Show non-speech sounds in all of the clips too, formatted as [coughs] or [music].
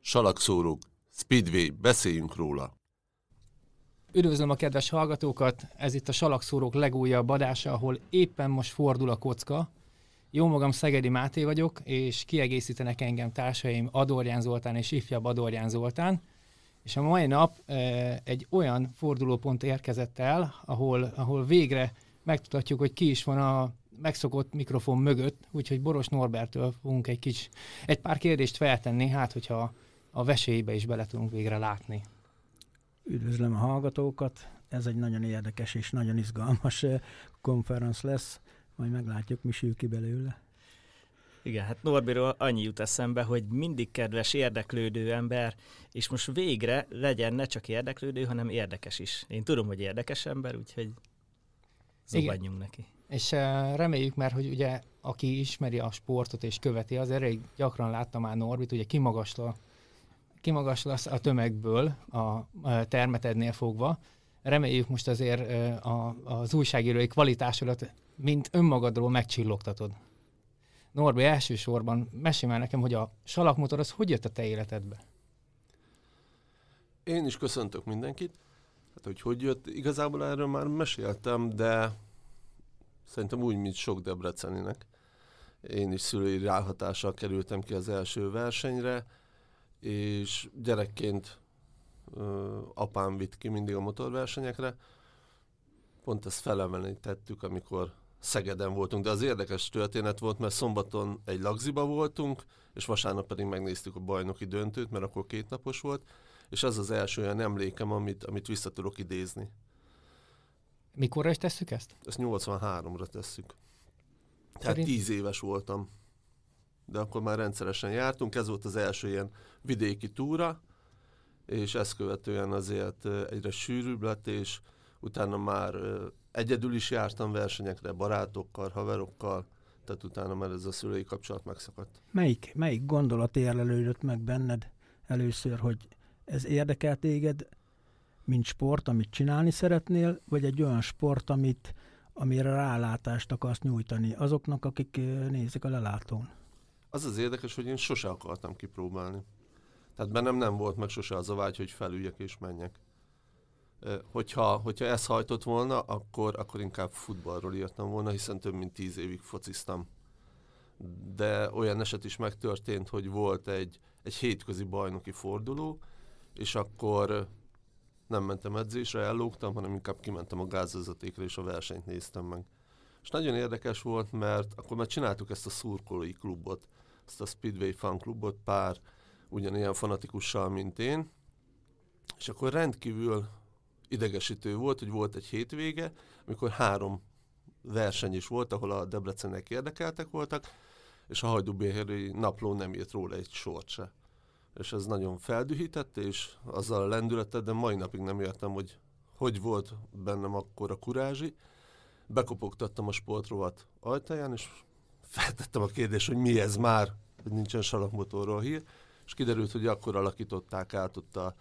Salakszórók, Speedway, beszéljünk róla. Üdvözlöm a kedves hallgatókat, ez itt a Salakszórók legújabb adása, ahol éppen most fordul a kocka. Jó magam Szegedi Máté vagyok, és kiegészítenek engem társaim Adorján Zoltán és ifjabb Adorján Zoltán. És a mai nap egy olyan fordulópont érkezett el, ahol, ahol végre megtudhatjuk, hogy ki is van a megszokott mikrofon mögött, úgyhogy Boros Norbertől fogunk egy kis, egy pár kérdést feltenni, hát hogyha a vesélybe is bele tudunk végre látni. Üdvözlöm a hallgatókat, ez egy nagyon érdekes és nagyon izgalmas konferenc lesz, majd meglátjuk, mi sül ki belőle. Igen, hát Norbiról annyi jut eszembe, hogy mindig kedves, érdeklődő ember, és most végre legyen ne csak érdeklődő, hanem érdekes is. Én tudom, hogy érdekes ember, úgyhogy zobadjunk neki. És reméljük, mert hogy ugye aki ismeri a sportot és követi, az elég gyakran látta már Norbit, ugye kimagasla kimagaslasz a tömegből a termetednél fogva. Reméljük most azért a, az újságírói kvalitásodat, mint önmagadról megcsillogtatod. Norbi, elsősorban mesélj már nekem, hogy a salakmotor az hogy jött a te életedbe? Én is köszöntök mindenkit. Hát, hogy hogy jött, igazából erről már meséltem, de szerintem úgy, mint sok debreceninek. Én is szülői ráhatással kerültem ki az első versenyre, és gyerekként ö, apám vitt ki mindig a motorversenyekre. Pont ezt felemelítettük, amikor Szegeden voltunk, de az érdekes történet volt, mert szombaton egy lagziba voltunk, és vasárnap pedig megnéztük a bajnoki döntőt, mert akkor két napos volt, és ez az első olyan emlékem, amit, amit vissza tudok idézni. Mikorra is tesszük ezt? Ezt 83-ra tesszük. Tehát Szerint... 10 éves voltam de akkor már rendszeresen jártunk. Ez volt az első ilyen vidéki túra, és ezt követően azért egyre sűrűbb lett, és utána már egyedül is jártam versenyekre, barátokkal, haverokkal, tehát utána már ez a szülői kapcsolat megszakadt. Melyik, melyik gondolat érlelődött meg benned először, hogy ez érdekel téged, mint sport, amit csinálni szeretnél, vagy egy olyan sport, amit, amire rálátást akarsz nyújtani azoknak, akik nézik a lelátón? Az az érdekes, hogy én sose akartam kipróbálni. Tehát bennem nem volt meg sose az a vágy, hogy felüljek és menjek. Hogyha, hogyha ez hajtott volna, akkor, akkor inkább futballról írtam volna, hiszen több mint tíz évig fociztam. De olyan eset is megtörtént, hogy volt egy, egy hétközi bajnoki forduló, és akkor nem mentem edzésre, ellógtam, hanem inkább kimentem a gázvezetékre, és a versenyt néztem meg. És nagyon érdekes volt, mert akkor már csináltuk ezt a szurkolói klubot ezt a Speedway Fan Clubot pár ugyanilyen fanatikussal, mint én, és akkor rendkívül idegesítő volt, hogy volt egy hétvége, amikor három verseny is volt, ahol a Debrecenek érdekeltek voltak, és a hajdubéheri napló nem írt róla egy sort se. És ez nagyon feldühített, és azzal a lendületet, de mai napig nem értem, hogy hogy volt bennem akkor a kurázsi. Bekopogtattam a sportrovat ajtaján, és feltettem a kérdést, hogy mi ez már, hogy nincsen salakmotorról hír, és kiderült, hogy akkor alakították át ott a,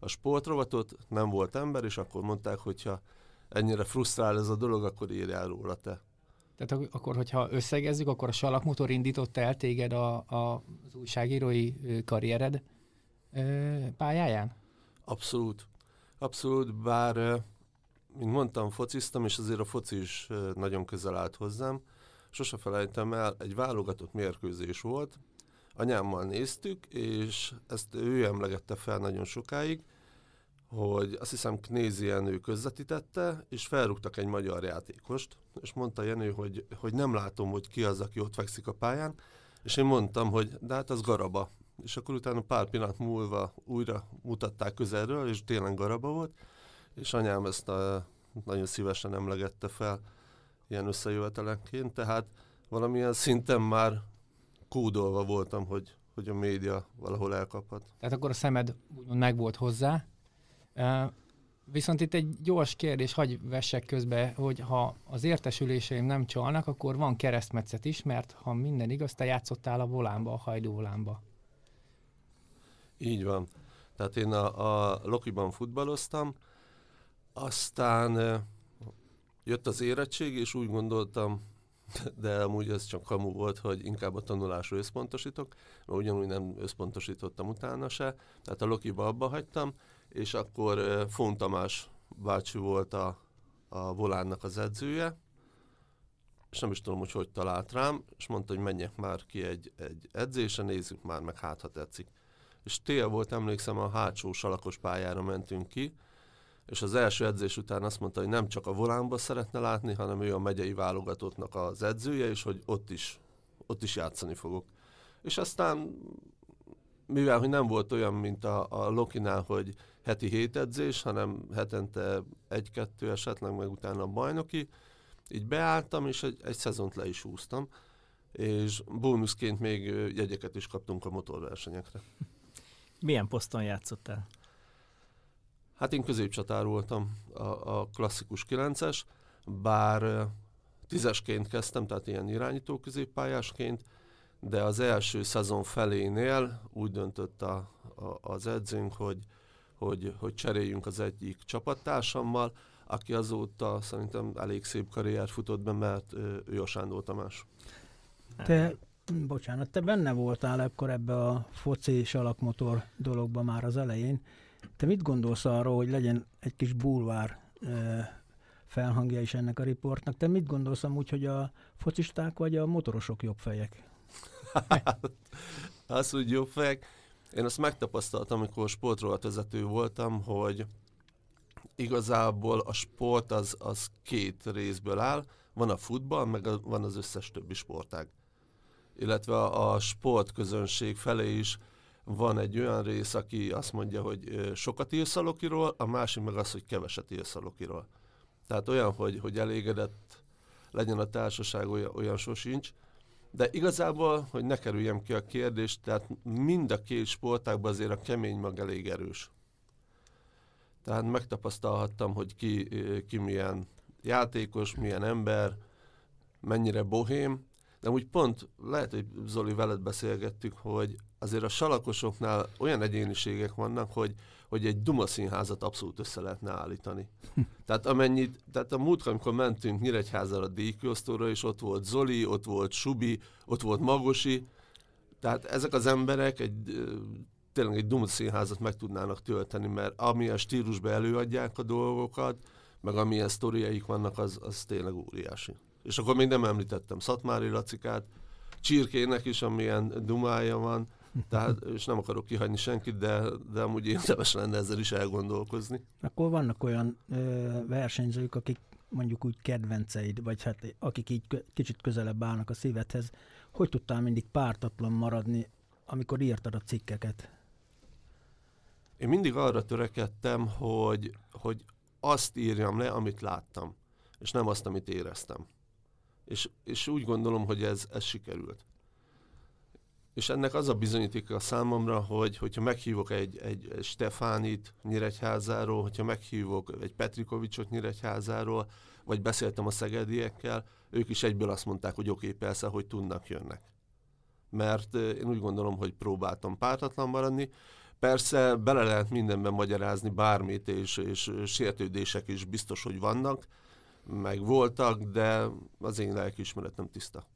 a sportrovatot, nem volt ember, és akkor mondták, hogyha ennyire frusztrál ez a dolog, akkor írjál róla te. Tehát akkor, hogyha összegezzük, akkor a salakmotor indította el téged a, a, az újságírói karriered pályáján? Abszolút. Abszolút, bár, mint mondtam, fociztam, és azért a foci is nagyon közel állt hozzám, sose felejtem el, egy válogatott mérkőzés volt, anyámmal néztük, és ezt ő emlegette fel nagyon sokáig, hogy azt hiszem Knézi Jenő közvetítette, és felrúgtak egy magyar játékost, és mondta Jenő, hogy, hogy nem látom, hogy ki az, aki ott fekszik a pályán, és én mondtam, hogy de hát az Garaba. És akkor utána pár pillanat múlva újra mutatták közelről, és tényleg Garaba volt, és anyám ezt a, nagyon szívesen emlegette fel ilyen összejövetelenként, tehát valamilyen szinten már kódolva voltam, hogy, hogy a média valahol elkaphat. Tehát akkor a szemed úgymond meg volt hozzá. Viszont itt egy gyors kérdés, hagy vessek közbe, hogy ha az értesüléseim nem csalnak, akkor van keresztmetszet is, mert ha minden igaz, te játszottál a volánba, a hajdú volánba. Így van. Tehát én a, a Lokiban futballoztam, aztán jött az érettség, és úgy gondoltam, [laughs] de amúgy ez csak kamu volt, hogy inkább a tanulásra összpontosítok, mert ugyanúgy nem összpontosítottam utána se, tehát a Lokiba abba hagytam, és akkor Font Tamás bácsi volt a, a volánnak az edzője, és nem is tudom, hogy hogy talált rám, és mondta, hogy menjek már ki egy, egy edzésre, nézzük már meg, hát ha tetszik. És tél volt, emlékszem, a hátsó salakos pályára mentünk ki, és az első edzés után azt mondta, hogy nem csak a volánba szeretne látni, hanem ő a megyei válogatottnak az edzője, és hogy ott is, ott is játszani fogok. És aztán, mivel hogy nem volt olyan, mint a, a Lokinál, hogy heti hét edzés, hanem hetente egy-kettő esetleg, meg utána a bajnoki, így beálltam, és egy, egy szezont le is húztam, és bónuszként még jegyeket is kaptunk a motorversenyekre. Milyen poszton játszottál? Hát én középcsatár voltam, a, a klasszikus 9-es, bár tízesként kezdtem, tehát ilyen irányító középpályásként, de az első szezon felénél úgy döntött a, a, az edzőnk, hogy, hogy, hogy cseréljünk az egyik csapattársammal, aki azóta szerintem elég szép karriert futott be, mert ő a Sándor Tamás. Te, bocsánat, te benne voltál akkor ebbe a foci és alakmotor dologba már az elején. Te mit gondolsz arról, hogy legyen egy kis bulvár felhangja is ennek a riportnak? Te mit gondolsz amúgy, hogy a focisták vagy a motorosok jobb fejek? [laughs] az, hogy jobb fejek. Én azt megtapasztaltam, amikor sportrovatvezető voltam, hogy igazából a sport az, az két részből áll. Van a futball, meg a, van az összes többi sportág. Illetve a, a sportközönség felé is van egy olyan rész, aki azt mondja, hogy sokat írsz a Lokiról, a másik meg az, hogy keveset írsz a Lokiról. Tehát olyan, hogy, hogy elégedett legyen a társaság, olyan, olyan sosincs. De igazából, hogy ne kerüljem ki a kérdést, tehát mind a két sportágban azért a kemény mag elég erős. Tehát megtapasztalhattam, hogy ki, ki milyen játékos, milyen ember, mennyire bohém, de úgy pont, lehet, hogy Zoli veled beszélgettük, hogy azért a salakosoknál olyan egyéniségek vannak, hogy, hogy egy Duma színházat abszolút össze lehetne állítani. [laughs] tehát amennyit, tehát a múltkor, amikor mentünk Nyíregyházára a díjkiosztóra, és ott volt Zoli, ott volt Subi, ott volt Magosi, tehát ezek az emberek egy tényleg egy Duma színházat meg tudnának tölteni, mert amilyen stílusban előadják a dolgokat, meg amilyen sztoriaik vannak, az, az tényleg óriási. És akkor még nem említettem Szatmári Lacikát, Csirkének is, amilyen dumája van, tehát, és nem akarok kihagyni senkit, de, de amúgy érdemes lenne ezzel is elgondolkozni. Akkor vannak olyan ö, versenyzők, akik mondjuk úgy kedvenceid, vagy hát akik így kicsit közelebb állnak a szívedhez. Hogy tudtál mindig pártatlan maradni, amikor írtad a cikkeket? Én mindig arra törekedtem, hogy, hogy azt írjam le, amit láttam, és nem azt, amit éreztem. És, és úgy gondolom, hogy ez, ez sikerült. És ennek az a bizonyíték a számomra, hogy hogyha meghívok egy, egy Stefánit Nyíregyházáról, hogyha meghívok egy Petrikovicsot Nyíregyházáról, vagy beszéltem a szegediekkel, ők is egyből azt mondták, hogy oké, okay, persze, hogy tudnak, jönnek. Mert én úgy gondolom, hogy próbáltam pártatlan maradni, Persze bele lehet mindenben magyarázni bármit, és, és sértődések is biztos, hogy vannak, meg voltak, de az én lelkiismeretem tiszta.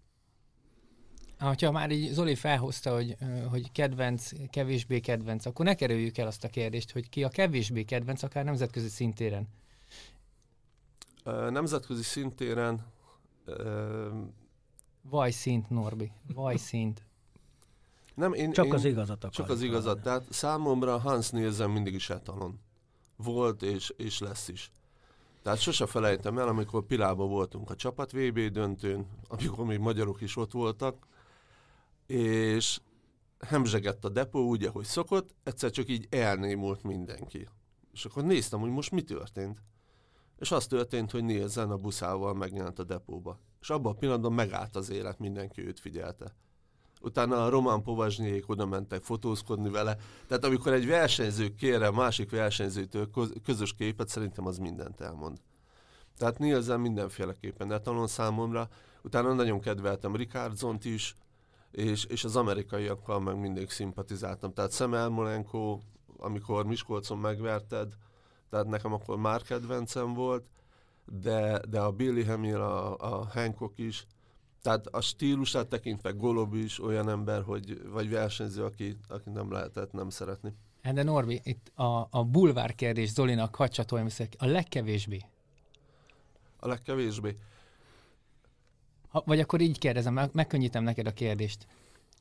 Ha már így Zoli felhozta, hogy, hogy kedvenc, kevésbé kedvenc, akkor ne kerüljük el azt a kérdést, hogy ki a kevésbé kedvenc, akár nemzetközi szintéren. Nemzetközi szintéren... Vaj szint, Norbi. Vaj szint. Nem, én, csak én, az igazat Csak az igazat. Tehát számomra Hans Nielsen mindig is etalon. Volt és, és lesz is. Tehát sose felejtem el, amikor Pilában voltunk a csapat VB döntőn, amikor még magyarok is ott voltak, és hemzsegett a depó úgy, ahogy szokott, egyszer csak így elnémult mindenki. És akkor néztem, hogy most mi történt. És az történt, hogy Nielsen a buszával megjelent a depóba. És abban a pillanatban megállt az élet, mindenki őt figyelte utána a Román Povazsnyék oda mentek fotózkodni vele. Tehát amikor egy versenyző kér másik versenyzőtől közös képet, szerintem az mindent elmond. Tehát Nielsen mindenféleképpen etalon számomra. Utána nagyon kedveltem Zont is, és, és az amerikaiakkal meg mindig szimpatizáltam. Tehát Szemel Molenko, amikor Miskolcon megverted, tehát nekem akkor már kedvencem volt, de, de a Billy Hamill, a, a Hancock is, tehát a stílusát tekintve Golob is olyan ember, hogy, vagy versenyző, aki, aki nem lehetett nem szeretni. Hát de Norbi, itt a, a bulvár kérdés Zolinak hadd csatoljam a legkevésbé. A legkevésbé. Ha, vagy akkor így kérdezem, meg, megkönnyítem neked a kérdést.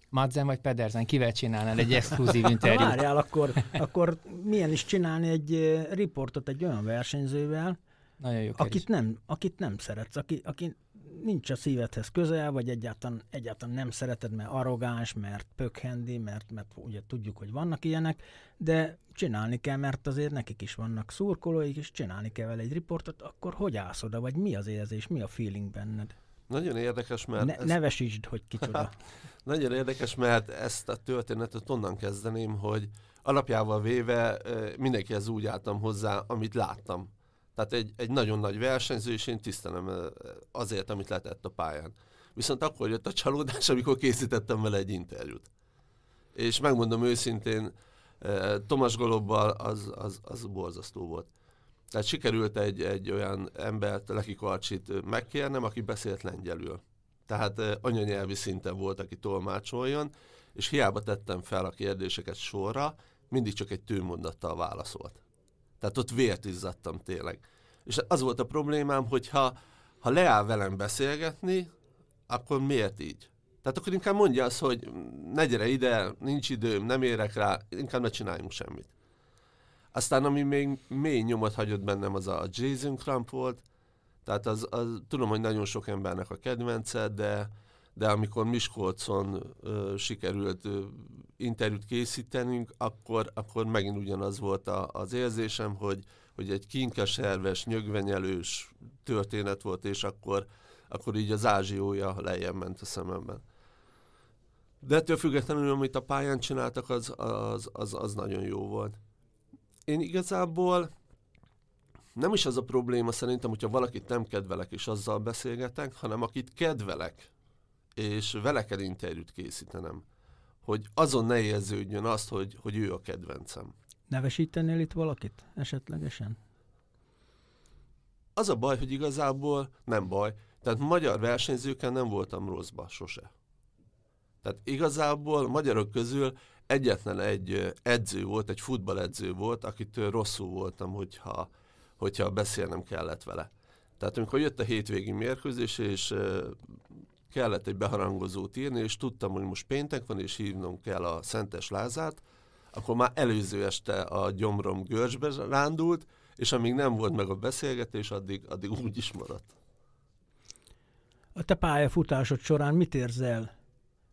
Madzen vagy Pedersen, kivel csinálnál egy exkluzív interjút? Várjál, akkor, akkor milyen is csinálni egy riportot egy olyan versenyzővel, Nagyon jó akit nem, akit nem szeretsz, aki, aki nincs a szívedhez közel, vagy egyáltalán, egyáltalán nem szereted, mert arrogáns, mert pökhendi, mert, mert ugye tudjuk, hogy vannak ilyenek, de csinálni kell, mert azért nekik is vannak szurkolóik, és csinálni kell vele egy riportot, akkor hogy állsz oda, vagy mi az érzés, mi a feeling benned? Nagyon érdekes, mert... Ne, ez... Nevesítsd, hogy kicsoda. [laughs] Nagyon érdekes, mert ezt a történetet onnan kezdeném, hogy alapjával véve mindenkihez úgy álltam hozzá, amit láttam. Tehát egy, egy nagyon nagy versenyző, és én tisztelem azért, amit letett a pályán. Viszont akkor jött a csalódás, amikor készítettem vele egy interjút. És megmondom őszintén, Tomas Golobbal az, az, az borzasztó volt. Tehát sikerült egy, egy olyan embert, Leki Karcsit megkérnem, aki beszélt lengyelül. Tehát anyanyelvi szinten volt, aki tolmácsoljon, és hiába tettem fel a kérdéseket sorra, mindig csak egy tőmondattal válaszolt. Tehát ott vért izzadtam tényleg. És az volt a problémám, hogy ha, ha leáll velem beszélgetni, akkor miért így? Tehát akkor inkább mondja azt, hogy ne gyere ide, nincs időm, nem érek rá, inkább ne csináljunk semmit. Aztán ami még mély nyomot hagyott bennem, az a Jason Crump volt, tehát az, az, tudom, hogy nagyon sok embernek a kedvence, de, de amikor Miskolcon ö, sikerült ö, interjút készítenünk, akkor, akkor megint ugyanaz volt a, az érzésem, hogy, hogy egy kinkeserves, nyögvenyelős történet volt, és akkor, akkor így az ázsiója lejjebb ment a szememben. De ettől függetlenül, amit a pályán csináltak, az, az, az, az nagyon jó volt. Én igazából nem is az a probléma szerintem, hogyha valakit nem kedvelek és azzal beszélgetek, hanem akit kedvelek, és vele kell interjút készítenem, hogy azon ne érződjön azt, hogy, hogy ő a kedvencem. Nevesítenél itt valakit esetlegesen? Az a baj, hogy igazából nem baj. Tehát magyar versenyzőkkel nem voltam rosszba sose. Tehát igazából magyarok közül egyetlen egy edző volt, egy futballedző volt, akitől rosszul voltam, hogyha, hogyha beszélnem kellett vele. Tehát amikor jött a hétvégi mérkőzés, és kellett egy beharangozót írni, és tudtam, hogy most péntek van, és hívnom kell a Szentes Lázát, akkor már előző este a gyomrom görcsbe rándult, és amíg nem volt meg a beszélgetés, addig, addig úgy is maradt. A te pályafutásod során mit érzel?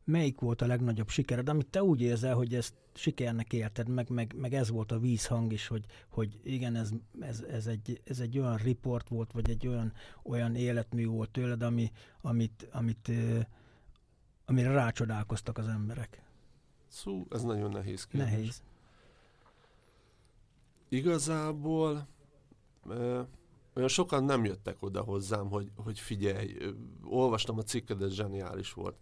Melyik volt a legnagyobb sikered, amit te úgy érzel, hogy ezt sikernek érted, meg, meg, meg ez volt a vízhang is, hogy, hogy igen, ez, ez, ez, egy, ez egy olyan riport volt, vagy egy olyan, olyan életmű volt tőled, ami, amit, amit, amire rácsodálkoztak az emberek. Szó, ez nagyon nehéz kérdés. Nehéz. Igazából ö, olyan sokan nem jöttek oda hozzám, hogy, hogy figyelj, olvastam a cikket, ez zseniális volt.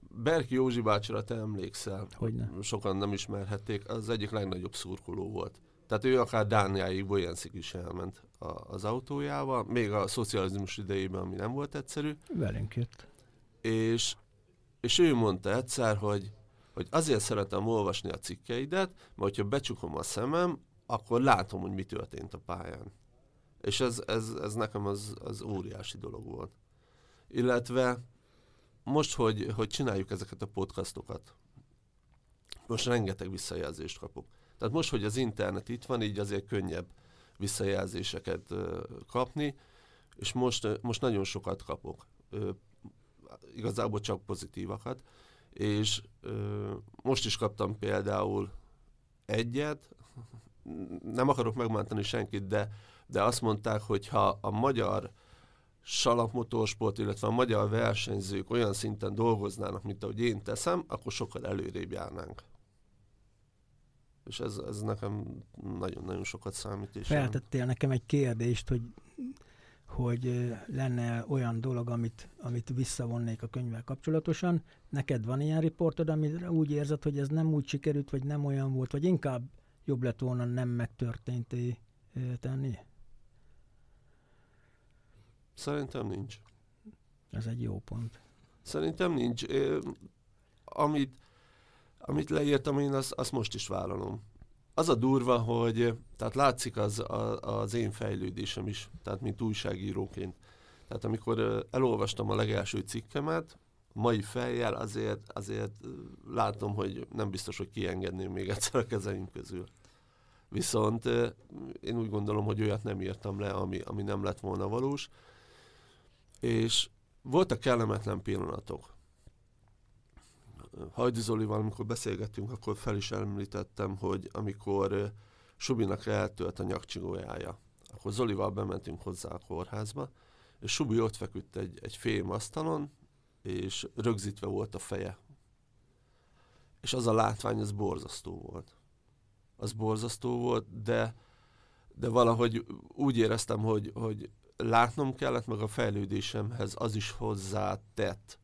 Berki Józsi bácsira te emlékszel, Hogyne. sokan nem ismerhették, az egyik legnagyobb szurkoló volt. Tehát ő akár Dániáig, Bojenszig is elment a, az autójával, még a szocializmus idejében, ami nem volt egyszerű. Velünk jött. És, és ő mondta egyszer, hogy hogy azért szeretem olvasni a cikkeidet, mert hogyha becsukom a szemem, akkor látom, hogy mi történt a pályán. És ez, ez, ez nekem az, az óriási dolog volt. Illetve most, hogy, hogy csináljuk ezeket a podcastokat, most rengeteg visszajelzést kapok. Tehát most, hogy az internet itt van, így azért könnyebb visszajelzéseket kapni, és most, most nagyon sokat kapok. Igazából csak pozitívakat és most is kaptam például egyet, nem akarok megmondani senkit, de, de azt mondták, hogy ha a magyar salakmotorsport, illetve a magyar versenyzők olyan szinten dolgoznának, mint ahogy én teszem, akkor sokkal előrébb járnánk. És ez, ez nekem nagyon-nagyon sokat számít. És Feltettél nekem egy kérdést, hogy hogy lenne olyan dolog, amit, amit visszavonnék a könyvvel kapcsolatosan. Neked van ilyen riportod, amire úgy érzed, hogy ez nem úgy sikerült, vagy nem olyan volt, vagy inkább, jobb lett volna nem megtörténté tenni? Szerintem nincs. Ez egy jó pont. Szerintem nincs. É, amit, amit leírtam én, azt, azt most is vállalom. Az a durva, hogy tehát látszik az, a, az én fejlődésem is, tehát mint újságíróként. Tehát amikor elolvastam a legelső cikkemet, mai fejjel azért, azért látom, hogy nem biztos, hogy kiengedném még egyszer a kezeim közül. Viszont én úgy gondolom, hogy olyat nem írtam le, ami, ami nem lett volna valós. És voltak kellemetlen pillanatok. Hajdi Zolival, amikor beszélgettünk, akkor fel is említettem, hogy amikor Subinak eltölt a nyakcsigójája, akkor Zolival bementünk hozzá a kórházba, és Subi ott feküdt egy, egy fém asztalon, és rögzítve volt a feje. És az a látvány, az borzasztó volt. Az borzasztó volt, de, de valahogy úgy éreztem, hogy, hogy látnom kellett, meg a fejlődésemhez az is hozzá tett.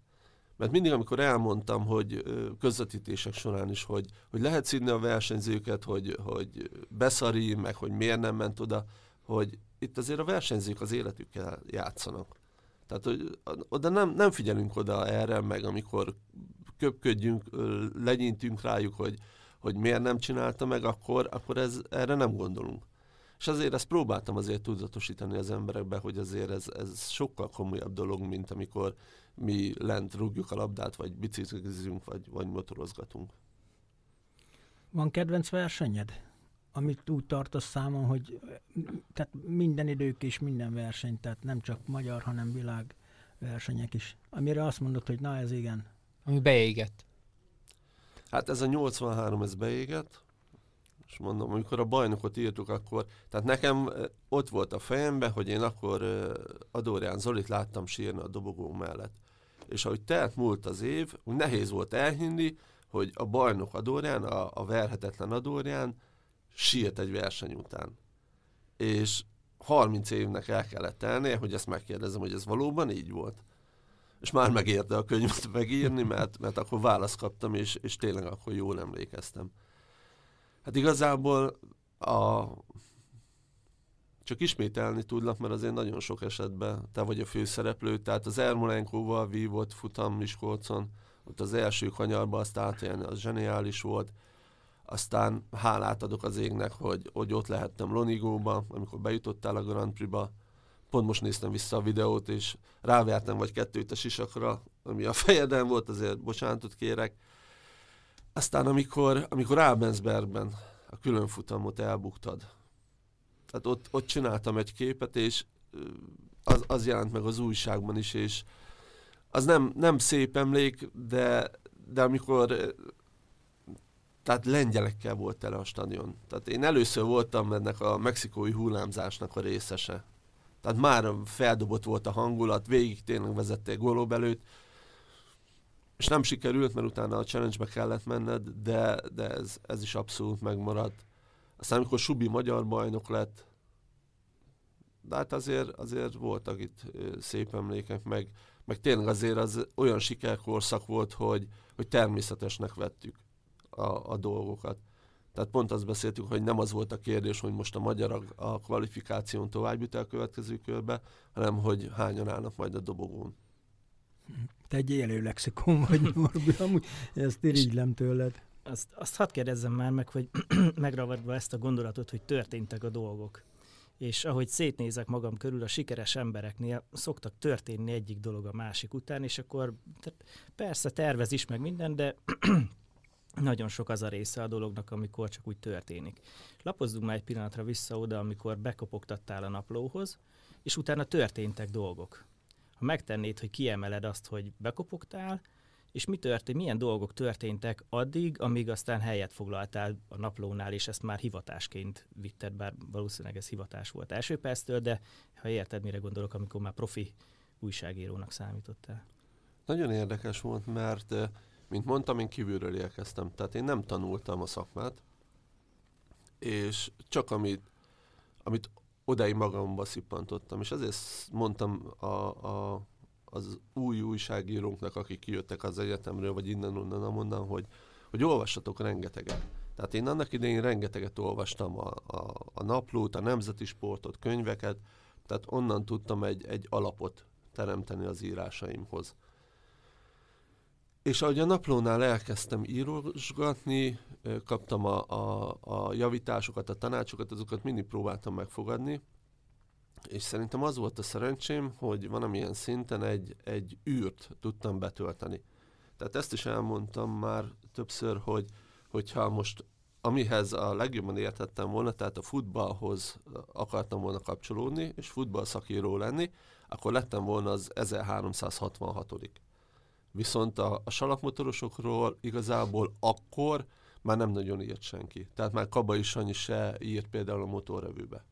Mert mindig, amikor elmondtam, hogy közvetítések során is, hogy, hogy lehet szídni a versenyzőket, hogy, hogy beszari, meg hogy miért nem ment oda, hogy itt azért a versenyzők az életükkel játszanak. Tehát, hogy oda nem, nem figyelünk oda erre, meg amikor köpködjünk, legyintünk rájuk, hogy, hogy miért nem csinálta meg, akkor, akkor ez, erre nem gondolunk. És azért ezt próbáltam azért tudatosítani az emberekbe, hogy azért ez, ez sokkal komolyabb dolog, mint amikor mi lent rúgjuk a labdát, vagy biciklizünk, vagy, vagy motorozgatunk. Van kedvenc versenyed? Amit úgy tartasz számon, hogy tehát minden idők és minden verseny, tehát nem csak magyar, hanem világ versenyek is. Amire azt mondod, hogy na ez igen. Ami beégett. Hát ez a 83, ez beégett, és mondom, amikor a bajnokot írtuk, akkor, tehát nekem ott volt a fejemben, hogy én akkor Adorján Zolit láttam sírni a dobogó mellett. És ahogy telt múlt az év, úgy nehéz volt elhinni, hogy a bajnok Adorján, a, a verhetetlen Adorján sírt egy verseny után. És 30 évnek el kellett telnie, hogy ezt megkérdezem, hogy ez valóban így volt. És már megérte a könyvet megírni, mert, mert akkor választ kaptam, és, és tényleg akkor jól emlékeztem. Hát igazából a... csak ismételni tudlak, mert azért nagyon sok esetben te vagy a főszereplő, tehát az Ermolenkóval vívott futam Miskolcon, ott az első kanyarba azt átélni, az zseniális volt. Aztán hálát adok az égnek, hogy, hogy ott lehettem Lonigóba, amikor bejutottál a Grand Prix-ba. Pont most néztem vissza a videót, és rávertem vagy kettőt a sisakra, ami a [laughs] fejeden volt, azért bocsánatot kérek. Aztán amikor, amikor Abensbergben a különfutamot elbuktad, tehát ott, ott csináltam egy képet, és az, az jelent meg az újságban is, és az nem, nem szép emlék, de, de amikor tehát lengyelekkel volt tele a stadion. Tehát én először voltam ennek a mexikói hullámzásnak a részese. Tehát már feldobott volt a hangulat, végig tényleg vezették gólób előtt, és nem sikerült, mert utána a challenge-be kellett menned, de, de ez, ez is abszolút megmaradt. Aztán amikor Subi magyar bajnok lett, de hát azért, azért voltak itt szép emlékek, meg, meg tényleg azért az olyan sikerkorszak volt, hogy, hogy természetesnek vettük a, a dolgokat. Tehát pont azt beszéltük, hogy nem az volt a kérdés, hogy most a magyar a, a kvalifikáción tovább jut el a következő körbe, hanem hogy hányan állnak majd a dobogón. Te egy élő lexikon vagy, [laughs] Norbi, amúgy ezt irigylem tőled. Azt, azt hadd kérdezzem már meg, hogy [clears throat] megragadva ezt a gondolatot, hogy történtek a dolgok. És ahogy szétnézek magam körül, a sikeres embereknél szoktak történni egyik dolog a másik után, és akkor persze tervez is meg minden, de [clears throat] nagyon sok az a része a dolognak, amikor csak úgy történik. Lapozzunk már egy pillanatra vissza oda, amikor bekopogtattál a naplóhoz, és utána történtek dolgok ha megtennéd, hogy kiemeled azt, hogy bekopogtál, és mi történt, milyen dolgok történtek addig, amíg aztán helyet foglaltál a naplónál, és ezt már hivatásként vitted, bár valószínűleg ez hivatás volt első perctől, de ha érted, mire gondolok, amikor már profi újságírónak számítottál. Nagyon érdekes volt, mert mint mondtam, én kívülről érkeztem, tehát én nem tanultam a szakmát, és csak amit, amit odáig magamba szippantottam, és ezért mondtam a, a, az új újságíróknak, akik kijöttek az egyetemről, vagy innen-onnan, onnan, hogy, hogy olvassatok rengeteget. Tehát én annak idején rengeteget olvastam a, a, a naplót, a nemzeti sportot, könyveket, tehát onnan tudtam egy, egy alapot teremteni az írásaimhoz. És ahogy a naplónál elkezdtem írosgatni, kaptam a, a, a javításokat, a tanácsokat, azokat mindig próbáltam megfogadni, és szerintem az volt a szerencsém, hogy valamilyen szinten egy, egy űrt tudtam betölteni. Tehát ezt is elmondtam már többször, hogy hogyha most amihez a legjobban értettem volna, tehát a futballhoz akartam volna kapcsolódni, és futballszakíró lenni, akkor lettem volna az 1366 Viszont a, a salakmotorosokról igazából akkor már nem nagyon írt senki. Tehát már Kabai Sanyi se írt például a motorrevőbe.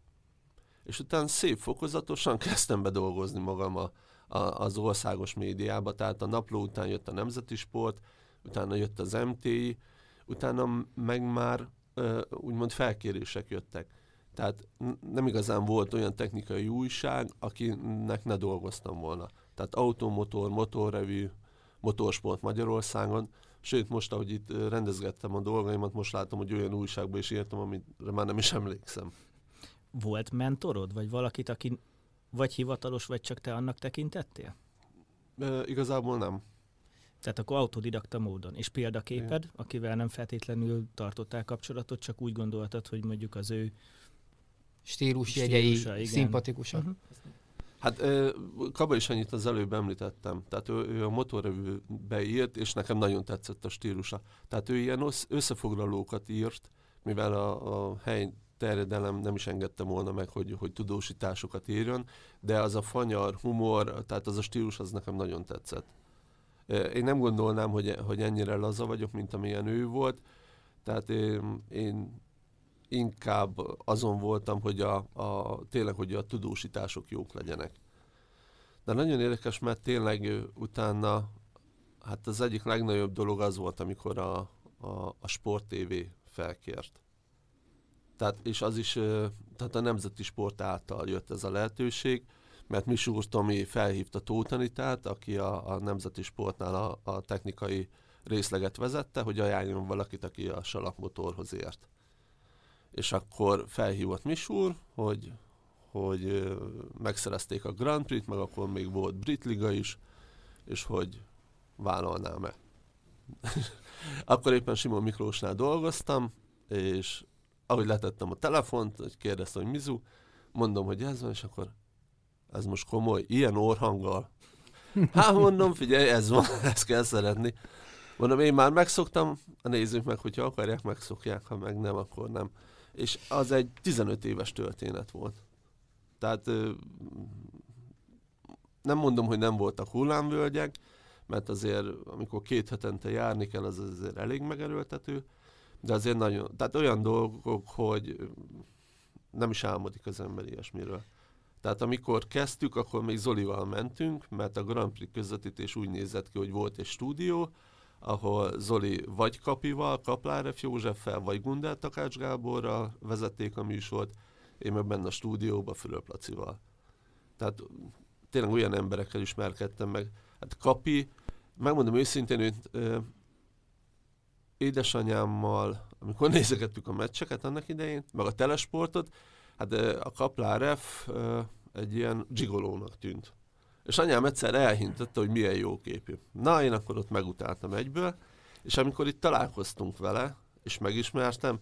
És utána szép fokozatosan [laughs] kezdtem be dolgozni magam a, a, az országos médiába, tehát a napló után jött a Nemzeti Sport, utána jött az MTI, utána meg már úgymond felkérések jöttek. Tehát nem igazán volt olyan technikai újság, akinek ne dolgoztam volna. Tehát automotor, motorrevű, motorsport Magyarországon, sőt most, ahogy itt rendezgettem a dolgaimat, most látom, hogy olyan újságban is írtam, amire már nem is emlékszem. Volt mentorod, vagy valakit, aki vagy hivatalos, vagy csak te annak tekintettél? E, igazából nem. Tehát akkor autodidakta módon. És példaképed, Igen. akivel nem feltétlenül tartottál kapcsolatot, csak úgy gondoltad, hogy mondjuk az ő stílusjegyei szimpatikusak. Uh-huh. Hát Kaba is annyit az előbb említettem. Tehát ő, ő a motorrevűbe írt, és nekem nagyon tetszett a stílusa. Tehát ő ilyen összefoglalókat írt, mivel a, a hely terjedelem nem is engedte volna meg, hogy, hogy tudósításokat írjon, de az a fanyar, humor, tehát az a stílus az nekem nagyon tetszett. Én nem gondolnám, hogy, hogy ennyire laza vagyok, mint amilyen ő volt, tehát én, én inkább azon voltam, hogy a, a, tényleg, hogy a tudósítások jók legyenek. De nagyon érdekes, mert tényleg utána, hát az egyik legnagyobb dolog az volt, amikor a, a, a Sport TV felkért. Tehát, és az is, tehát a Nemzeti Sport által jött ez a lehetőség, mert Misúr Tomi felhívta Tótanitát, aki a, a Nemzeti Sportnál a, a technikai részleget vezette, hogy ajánljon valakit, aki a salakmotorhoz ért és akkor felhívott Misúr, hogy, hogy megszerezték a Grand Prix-t, meg akkor még volt Brit Liga is, és hogy vállalnám-e. [laughs] akkor éppen Simon Miklósnál dolgoztam, és ahogy letettem a telefont, hogy kérdezte, hogy Mizu, mondom, hogy ez van, és akkor ez most komoly, ilyen orhanggal. [laughs] Hát mondom, figyelj, ez van, [laughs] ezt kell szeretni. Mondom, én már megszoktam, a nézők meg, hogyha akarják, megszokják, ha meg nem, akkor nem és az egy 15 éves történet volt. Tehát nem mondom, hogy nem voltak hullámvölgyek, mert azért, amikor két hetente járni kell, az azért elég megerőltető, de azért nagyon, tehát olyan dolgok, hogy nem is álmodik az ember ilyesmiről. Tehát amikor kezdtük, akkor még Zolival mentünk, mert a Grand Prix közvetítés úgy nézett ki, hogy volt egy stúdió, ahol Zoli vagy Kapival, Kapláref Józseffel, vagy Gundel Takács Gáborral vezették a műsort, én meg benne a stúdióba Fülöp. Tehát tényleg olyan emberekkel ismerkedtem meg. Hát Kapi, megmondom őszintén, ö, édesanyámmal, amikor [laughs] nézegettük a meccseket annak idején, meg a telesportot, hát a Kapláref egy ilyen gigolónak tűnt. És anyám egyszer elhintette, hogy milyen jó képű. Na, én akkor ott megutáltam egyből, és amikor itt találkoztunk vele, és megismertem,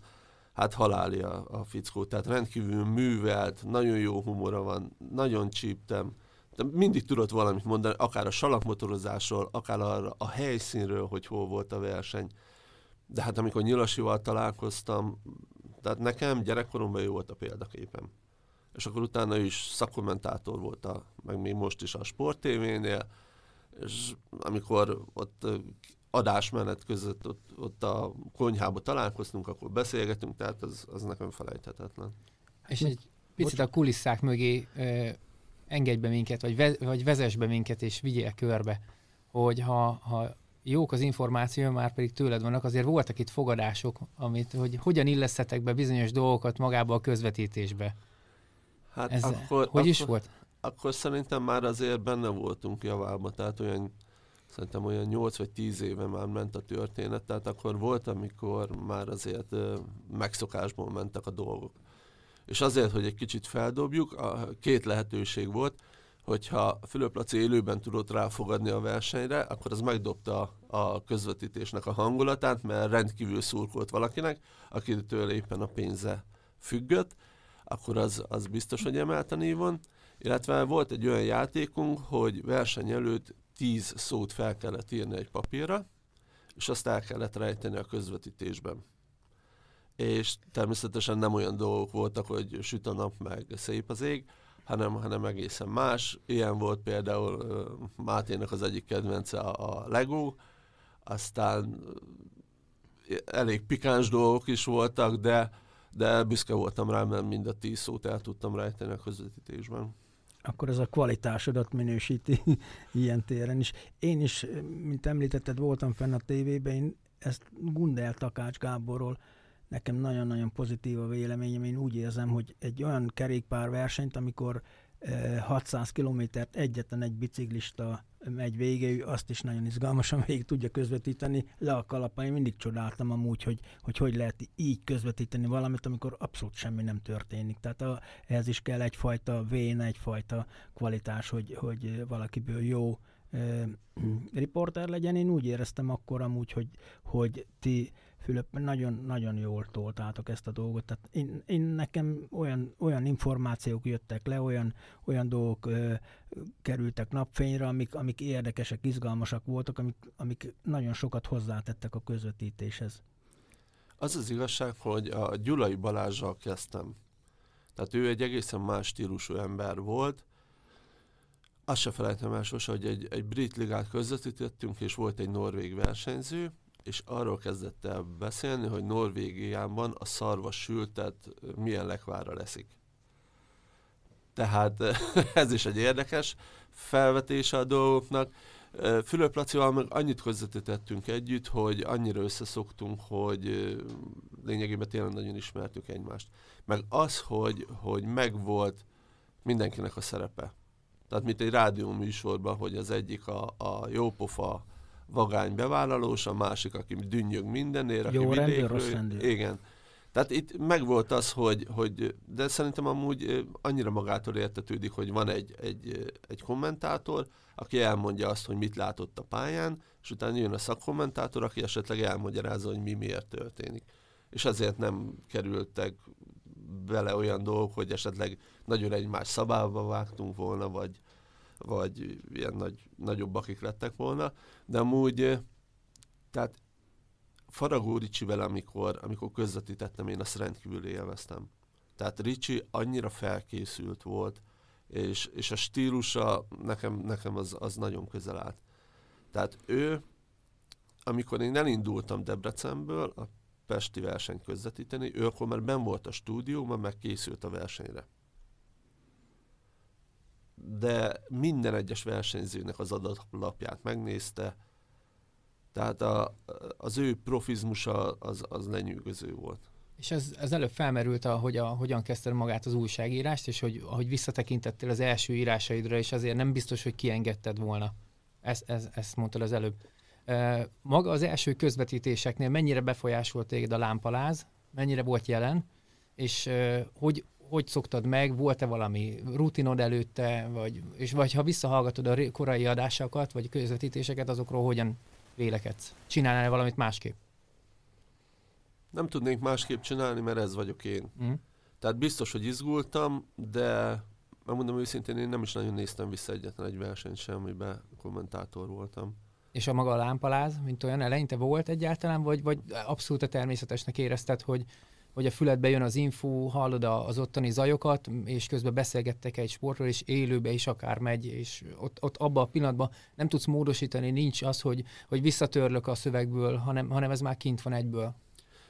hát haláli a, a fickó, tehát rendkívül művelt, nagyon jó humora van, nagyon csíptem, de mindig tudott valamit mondani, akár a salakmotorozásról, akár arra a helyszínről, hogy hol volt a verseny. De hát amikor Nyilasival találkoztam, tehát nekem gyerekkoromban jó volt a példaképem és akkor utána is szakkommentátor volt, a, meg még most is a Sport TV-nél, és amikor ott adásmenet között ott, ott a konyhába találkoztunk, akkor beszélgetünk, tehát az, az nekem felejthetetlen. És egy picit a kulisszák mögé ö, engedj be minket, vagy, ve, vagy vezess be minket, és vigyél körbe, hogy ha, ha jók az információ, már pedig tőled vannak, azért voltak itt fogadások, amit, hogy hogyan illeszthetek be bizonyos dolgokat magába a közvetítésbe. Hát Ez, akkor, hogy akkor, is volt? Akkor szerintem már azért benne voltunk javában, tehát olyan szerintem olyan 8 vagy 10 éve már ment a történet, tehát akkor volt, amikor már azért megszokásból mentek a dolgok. És azért, hogy egy kicsit feldobjuk, a két lehetőség volt, hogyha Fülöp Laci élőben tudott ráfogadni a versenyre, akkor az megdobta a közvetítésnek a hangulatát, mert rendkívül szurkolt valakinek, akitől éppen a pénze függött, akkor az, az biztos, hogy emelt a nívon. Illetve volt egy olyan játékunk, hogy verseny előtt tíz szót fel kellett írni egy papírra, és azt el kellett rejteni a közvetítésben. És természetesen nem olyan dolgok voltak, hogy süt a nap, meg szép az ég, hanem, hanem egészen más. Ilyen volt például Máténak az egyik kedvence a, a Lego, aztán elég pikáns dolgok is voltak, de, de büszke voltam rá, mert mind a tíz szót el tudtam rejteni a közvetítésben. Akkor ez a kvalitásodat minősíti [laughs] ilyen téren is. Én is, mint említetted, voltam fenn a tévében, én ezt Gundel Takács Gáborról nekem nagyon-nagyon pozitív a véleményem. Én úgy érzem, hogy egy olyan kerékpárversenyt, amikor 600 kilométert egyetlen egy biciklista megy végéig, azt is nagyon izgalmasan végig tudja közvetíteni le a kalapán. Én mindig csodáltam amúgy, hogy, hogy hogy lehet így közvetíteni valamit, amikor abszolút semmi nem történik. Tehát a, ehhez is kell egyfajta vén, egyfajta kvalitás, hogy, hogy valakiből jó riporter legyen. Én úgy éreztem akkor amúgy, hogy, hogy ti Fülöp, nagyon, nagyon jól toltátok ezt a dolgot. Tehát én, én nekem olyan, olyan információk jöttek le, olyan, olyan dolgok ö, kerültek napfényre, amik, amik érdekesek, izgalmasak voltak, amik, amik nagyon sokat hozzátettek a közvetítéshez. Az az igazság, hogy a Gyulai Balázsjal kezdtem. Tehát ő egy egészen más stílusú ember volt. Azt se felejtem el sose, hogy egy, egy brit ligát közvetítettünk, és volt egy norvég versenyző, és arról kezdett el beszélni, hogy Norvégiában a szarvas sültet milyen lekvára leszik. Tehát [laughs] ez is egy érdekes felvetése a dolgoknak. Fülöp Lacival meg annyit közvetítettünk együtt, hogy annyira összeszoktunk, hogy lényegében tényleg nagyon ismertük egymást. Meg az, hogy, hogy megvolt mindenkinek a szerepe. Tehát mint egy rádió műsorban, hogy az egyik a, a jópofa vagány bevállalós, a másik, aki dünnyög mindenért, Jó aki rendőr, rossz rendőr. Igen. Tehát itt megvolt az, hogy, hogy, de szerintem amúgy annyira magától értetődik, hogy van egy, egy, egy kommentátor, aki elmondja azt, hogy mit látott a pályán, és utána jön a szakkommentátor, aki esetleg elmagyarázza, hogy mi miért történik. És ezért nem kerültek bele olyan dolgok, hogy esetleg nagyon egymás szabába vágtunk volna, vagy, vagy ilyen nagy, nagyobb akik lettek volna, de amúgy, tehát Faragó Ricsivel, amikor, amikor közvetítettem, én azt rendkívül élveztem. Tehát Ricsi annyira felkészült volt, és, és a stílusa nekem, nekem az, az nagyon közel állt. Tehát ő, amikor én elindultam Debrecenből a Pesti versenyt közvetíteni, ő akkor már ben volt a stúdióban, meg készült a versenyre de minden egyes versenyzőnek az adatlapját megnézte, tehát a, az ő profizmusa az, az lenyűgöző volt. És ez, ez előbb felmerült, hogy a, hogyan kezdted magát az újságírást, és hogy ahogy visszatekintettél az első írásaidra, és azért nem biztos, hogy kiengedted volna. Ez, ez, ezt mondtad az előbb. Maga az első közvetítéseknél mennyire befolyásolt téged a lámpaláz, mennyire volt jelen, és hogy, hogy szoktad meg, volt-e valami rutinod előtte, vagy, és vagy ha visszahallgatod a korai adásokat, vagy közvetítéseket, azokról hogyan vélekedsz? Csinálnál valamit másképp? Nem tudnék másképp csinálni, mert ez vagyok én. Mm. Tehát biztos, hogy izgultam, de megmondom őszintén, én nem is nagyon néztem vissza egyetlen egy versenyt sem, amiben kommentátor voltam. És a maga a lámpaláz, mint olyan eleinte volt egyáltalán, vagy, vagy abszolút a természetesnek érezted, hogy hogy a füledbe jön az info, hallod az ottani zajokat, és közben beszélgettek egy sportról, és élőbe is akár megy, és ott, ott abban a pillanatban nem tudsz módosítani, nincs az, hogy, hogy visszatörlök a szövegből, hanem, hanem ez már kint van egyből.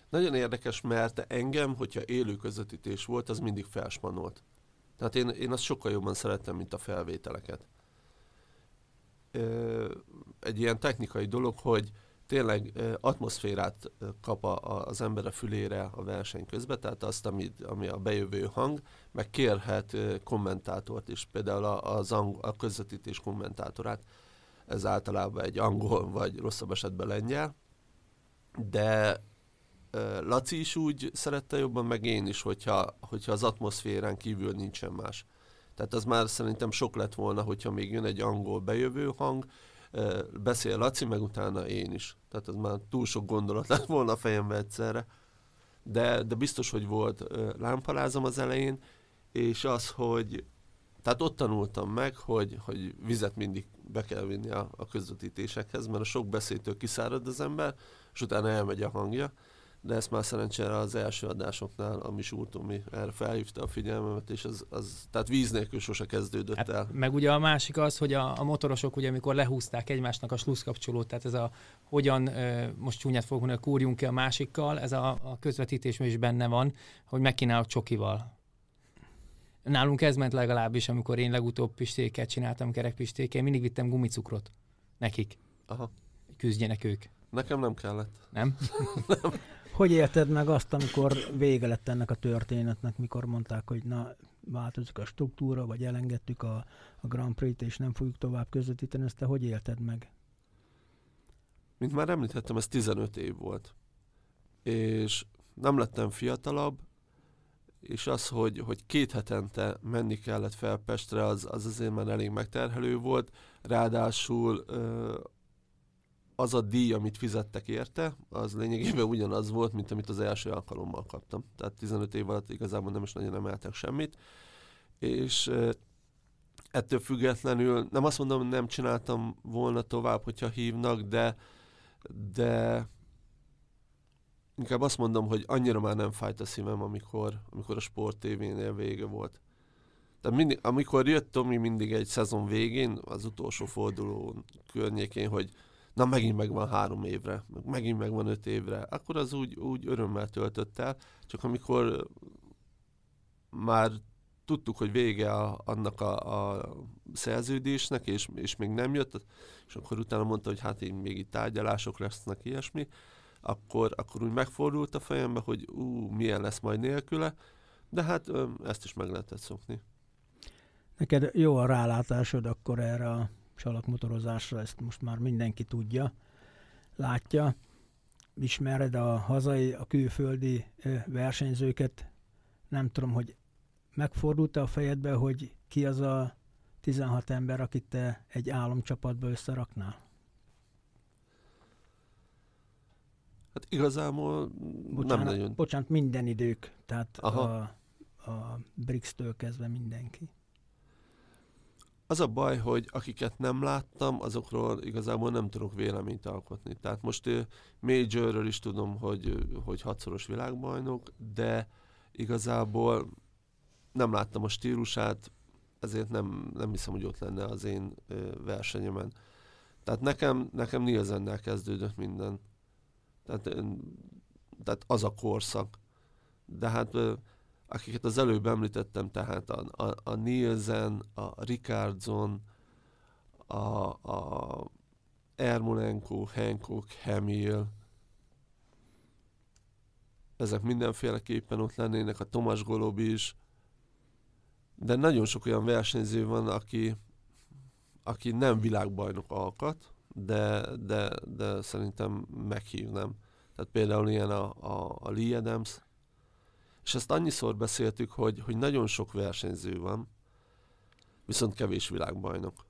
Nagyon érdekes, mert engem, hogyha élő közvetítés volt, az mindig felsmanolt. Tehát én, én azt sokkal jobban szerettem, mint a felvételeket. Egy ilyen technikai dolog, hogy tényleg atmoszférát kap a, az ember a fülére a verseny közben, tehát azt, ami, ami a bejövő hang, meg kérhet kommentátort is, például az ang, a közvetítés kommentátorát. ez általában egy angol, vagy rosszabb esetben lengyel. De Laci is úgy szerette jobban, meg én is, hogyha, hogyha az atmoszférán kívül nincsen más. Tehát az már szerintem sok lett volna, hogyha még jön egy angol bejövő hang, beszél Laci, meg utána én is. Tehát az már túl sok gondolat [laughs] lett volna a fejembe egyszerre. De, de biztos, hogy volt lámpalázom az elején, és az, hogy tehát ott tanultam meg, hogy, hogy vizet mindig be kell vinni a, a közvetítésekhez, mert a sok beszédtől kiszárad az ember, és utána elmegy a hangja de ezt már szerencsére az első adásoknál a Misútomi erre felhívta a figyelmemet, és az, az tehát víz nélkül sose kezdődött hát, el. Meg ugye a másik az, hogy a, a motorosok ugye amikor lehúzták egymásnak a sluszkapcsolót, tehát ez a hogyan, most csúnyát fogok mondani, kúrjunk ki a másikkal, ez a, a közvetítés is benne van, hogy megkínálok csokival. Nálunk ez ment legalábbis, amikor én legutóbb pistéket csináltam, kerekpistéket, mindig vittem gumicukrot nekik. Aha. Küzdjenek ők. Nekem nem kellett. Nem? [laughs] [laughs] nem. Hogy érted meg azt, amikor vége lett ennek a történetnek, mikor mondták, hogy na, változik a struktúra, vagy elengedtük a, a Grand Prix-t, és nem fogjuk tovább közvetíteni, ezt te hogy élted meg? Mint már említettem, ez 15 év volt. És nem lettem fiatalabb, és az, hogy, hogy két hetente menni kellett fel Pestre, az, az azért már elég megterhelő volt. Ráadásul az a díj, amit fizettek érte, az lényegében ugyanaz volt, mint amit az első alkalommal kaptam. Tehát 15 év alatt igazából nem is nagyon emeltek semmit. És ettől függetlenül nem azt mondom, hogy nem csináltam volna tovább, hogyha hívnak, de, de inkább azt mondom, hogy annyira már nem fájt a szívem, amikor, amikor a sport tévénél vége volt. Tehát mindig, amikor jött Tomi mindig egy szezon végén, az utolsó forduló környékén, hogy na megint megvan három évre, meg megint megvan öt évre, akkor az úgy, úgy örömmel töltött el, csak amikor már tudtuk, hogy vége a, annak a, a szerződésnek, és, és még nem jött, és akkor utána mondta, hogy hát én még itt tárgyalások lesznek, ilyesmi, akkor, akkor úgy megfordult a fejembe, hogy ú, milyen lesz majd nélküle, de hát ezt is meg lehetett szokni. Neked jó a rálátásod akkor erre a salakmotorozásra, ezt most már mindenki tudja, látja. Ismered a hazai, a külföldi versenyzőket, nem tudom, hogy megfordult a fejedbe, hogy ki az a 16 ember, akit te egy álomcsapatba összeraknál? Hát igazából bocsánat, nem nagyon. Bocsánat, minden idők, tehát Aha. a, a BRICS-től kezdve mindenki. Az a baj, hogy akiket nem láttam, azokról igazából nem tudok véleményt alkotni. Tehát most Majorről is tudom, hogy, hogy hatszoros világbajnok, de igazából nem láttam a stílusát, ezért nem, nem hiszem, hogy ott lenne az én versenyemen. Tehát nekem, nekem Nielsennel kezdődött minden. Tehát, tehát az a korszak. De hát akiket az előbb említettem, tehát a, a, a Nielsen, a Ricardson, a, a Ermolenko, Hancock, Hamill, ezek mindenféleképpen ott lennének, a Tomas Golob is, de nagyon sok olyan versenyző van, aki, aki nem világbajnok alkat, de, de, de szerintem meghívnám. Tehát például ilyen a, a, a Lee Adams, és ezt annyiszor beszéltük, hogy, hogy nagyon sok versenyző van, viszont kevés világbajnok.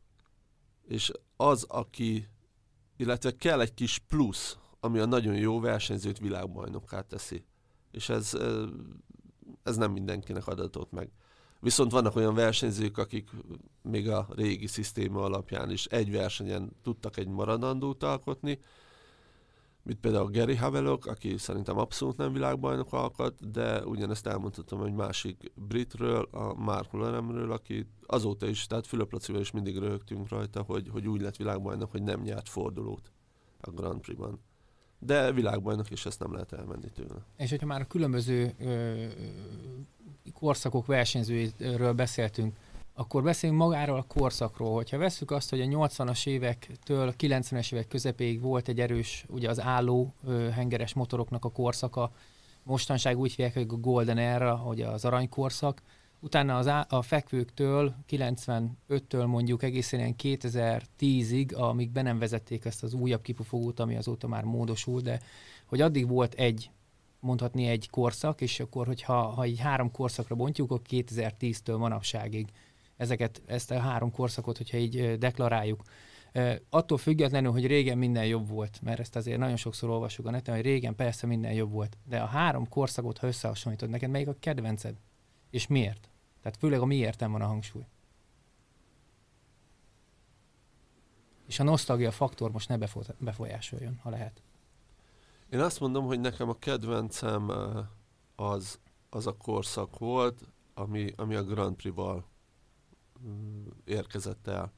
És az, aki, illetve kell egy kis plusz, ami a nagyon jó versenyzőt világbajnokká teszi. És ez, ez nem mindenkinek adatot meg. Viszont vannak olyan versenyzők, akik még a régi szisztéma alapján is egy versenyen tudtak egy maradandót alkotni, mint például Gary Havelok, aki szerintem abszolút nem világbajnok alkat, de ugyanezt elmondhatom egy másik britről, a Mark Leremről, aki azóta is, tehát Fülöp Lacival is mindig rögtünk rajta, hogy, hogy úgy lett világbajnok, hogy nem nyert fordulót a Grand Prix-ban. De világbajnok, és ezt nem lehet elmenni tőle. És hogyha már a különböző ö, korszakok versenyzőiről beszéltünk, akkor beszéljünk magáról a korszakról. Hogyha vesszük azt, hogy a 80-as évektől 90-es évek közepéig volt egy erős, ugye az álló ö, hengeres motoroknak a korszaka, mostanság úgy hívják, hogy a Golden Era, hogy az aranykorszak, Utána az á, a fekvőktől, 95-től mondjuk egészen ilyen 2010-ig, amíg be nem vezették ezt az újabb kipufogót, ami azóta már módosul, de hogy addig volt egy, mondhatni egy korszak, és akkor, hogyha ha így három korszakra bontjuk, akkor 2010-től manapságig ezeket, ezt a három korszakot, hogyha így deklaráljuk. Attól függetlenül, hogy régen minden jobb volt, mert ezt azért nagyon sokszor olvasjuk a neten, hogy régen persze minden jobb volt, de a három korszakot, ha összehasonlítod, neked melyik a kedvenced? És miért? Tehát főleg a miértem van a hangsúly. És a nosztalgia faktor most ne befolyásoljon, ha lehet. Én azt mondom, hogy nekem a kedvencem az, az a korszak volt, ami, ami a Grand Prix-val érkezett el.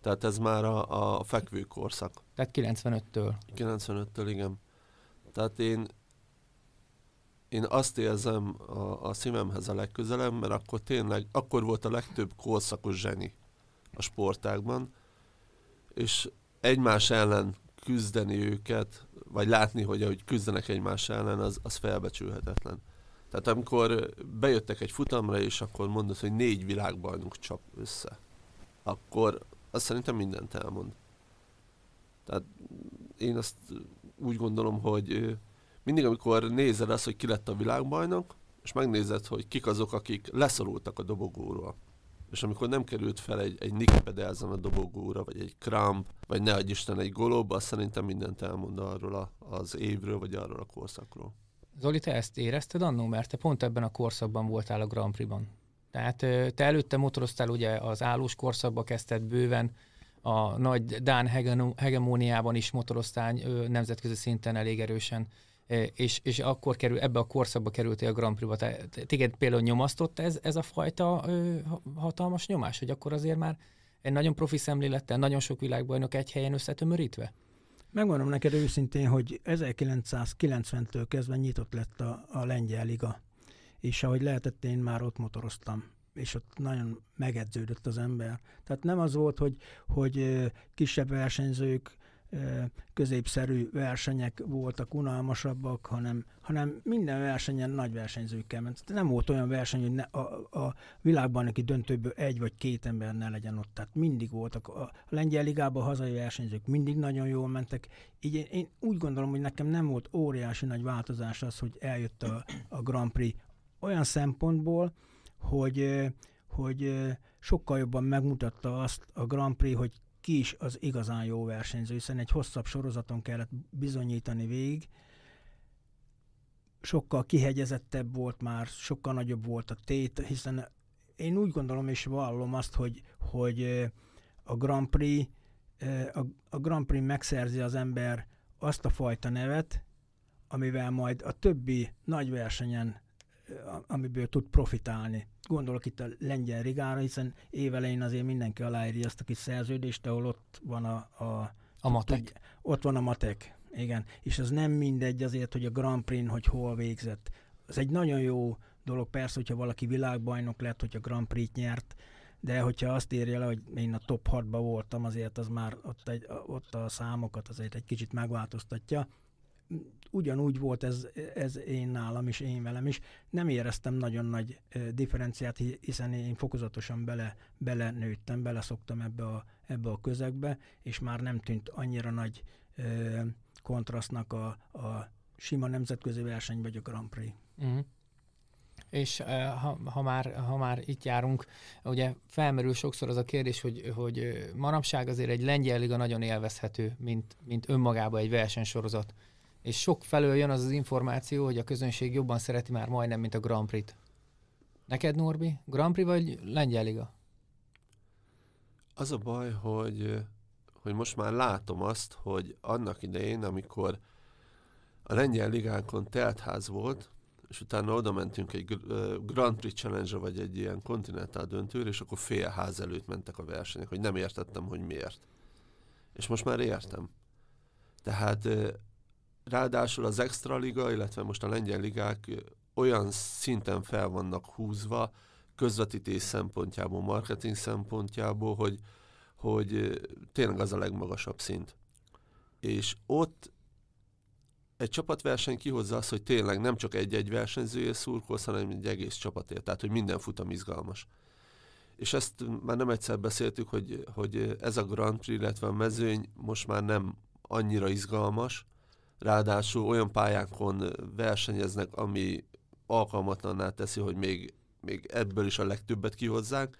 Tehát ez már a, a fekvő korszak. Tehát 95-től. 95-től, igen. Tehát én, én azt érzem a, a szívemhez a legközelebb, mert akkor tényleg, akkor volt a legtöbb korszakos zseni a sportágban, és egymás ellen küzdeni őket, vagy látni, hogy ahogy küzdenek egymás ellen, az, az felbecsülhetetlen. Tehát amikor bejöttek egy futamra, és akkor mondod, hogy négy világbajnok csap össze, akkor azt szerintem mindent elmond. Tehát én azt úgy gondolom, hogy mindig, amikor nézed azt, hogy ki lett a világbajnok, és megnézed, hogy kik azok, akik leszorultak a dobogóról, és amikor nem került fel egy, egy Nick Pedersen a dobogóra, vagy egy Kramp, vagy ne adj Isten egy Golob, azt szerintem mindent elmond arról a, az évről, vagy arról a korszakról. Zoli, te ezt érezted annó, mert te pont ebben a korszakban voltál a Grand Prix-ban. Tehát te előtte motoroztál ugye az állós korszakba kezdted bőven, a nagy Dán hegemóniában is motoroztál nemzetközi szinten elég erősen, és, és akkor kerül, ebbe a korszakba kerültél a Grand Prix-ba. Téged például nyomasztott ez, ez a fajta ö, hatalmas nyomás, hogy akkor azért már egy nagyon profi szemlélettel, nagyon sok világbajnok egy helyen összetömörítve? Megmondom neked őszintén, hogy 1990-től kezdve nyitott lett a, a lengyel liga, és ahogy lehetett, én már ott motoroztam és ott nagyon megedződött az ember. Tehát nem az volt, hogy, hogy kisebb versenyzők, középszerű versenyek voltak unalmasabbak, hanem, hanem minden versenyen nagy versenyzőkkel ment. Nem volt olyan verseny, hogy ne, a, a világban neki döntőből egy vagy két ember ne legyen ott. Tehát mindig voltak. A lengyel ligában a hazai versenyzők mindig nagyon jól mentek. Így én, én úgy gondolom, hogy nekem nem volt óriási nagy változás az, hogy eljött a, a Grand Prix olyan szempontból, hogy, hogy sokkal jobban megmutatta azt a Grand Prix, hogy ki is az igazán jó versenyző, hiszen egy hosszabb sorozaton kellett bizonyítani végig, sokkal kihegyezettebb volt már, sokkal nagyobb volt a tét, hiszen én úgy gondolom és vallom azt, hogy, hogy a Grand Prix, a, a Grand Prix megszerzi az ember azt a fajta nevet, amivel majd a többi nagy versenyen amiből tud profitálni. Gondolok itt a lengyel rigára, hiszen évelején azért mindenki aláírja azt a kis szerződést, ahol ott van a... A, a matek. Ott van a matek, igen. És az nem mindegy azért, hogy a Grand Prix, hogy hol végzett. Ez egy nagyon jó dolog persze, hogyha valaki világbajnok lett, hogyha Grand Prix-t nyert, de hogyha azt írja le, hogy én a top 6-ba voltam, azért az már ott, egy, ott a számokat azért egy kicsit megváltoztatja ugyanúgy volt ez, ez én nálam is, én velem is. Nem éreztem nagyon nagy differenciát, hiszen én fokozatosan bele, bele nőttem, bele szoktam ebbe a, ebbe a közegbe, és már nem tűnt annyira nagy ö, kontrasztnak a, a sima nemzetközi verseny vagy a Grand Prix. Uh-huh. És ha, ha, már, ha már itt járunk, ugye felmerül sokszor az a kérdés, hogy, hogy manapság azért egy lengyel liga nagyon élvezhető, mint, mint önmagában egy versenysorozat és sok felől jön az az információ, hogy a közönség jobban szereti már majdnem, mint a Grand Prix-t. Neked, Norbi? Grand Prix vagy Lengyel Liga? Az a baj, hogy, hogy most már látom azt, hogy annak idején, amikor a Lengyel Ligánkon teltház volt, és utána oda mentünk egy Grand Prix challenge vagy egy ilyen kontinentál döntőre, és akkor fél ház előtt mentek a versenyek, hogy nem értettem, hogy miért. És most már értem. Tehát Ráadásul az extra liga, illetve most a lengyel ligák olyan szinten fel vannak húzva, közvetítés szempontjából, marketing szempontjából, hogy, hogy tényleg az a legmagasabb szint. És ott egy csapatverseny kihozza azt, hogy tényleg nem csak egy-egy versenyzője szurkolsz, hanem egy egész csapatért. Tehát, hogy minden futam izgalmas. És ezt már nem egyszer beszéltük, hogy, hogy ez a Grand Prix, illetve a mezőny most már nem annyira izgalmas, ráadásul olyan pályákon versenyeznek, ami alkalmatlanná teszi, hogy még, még ebből is a legtöbbet kihozzák,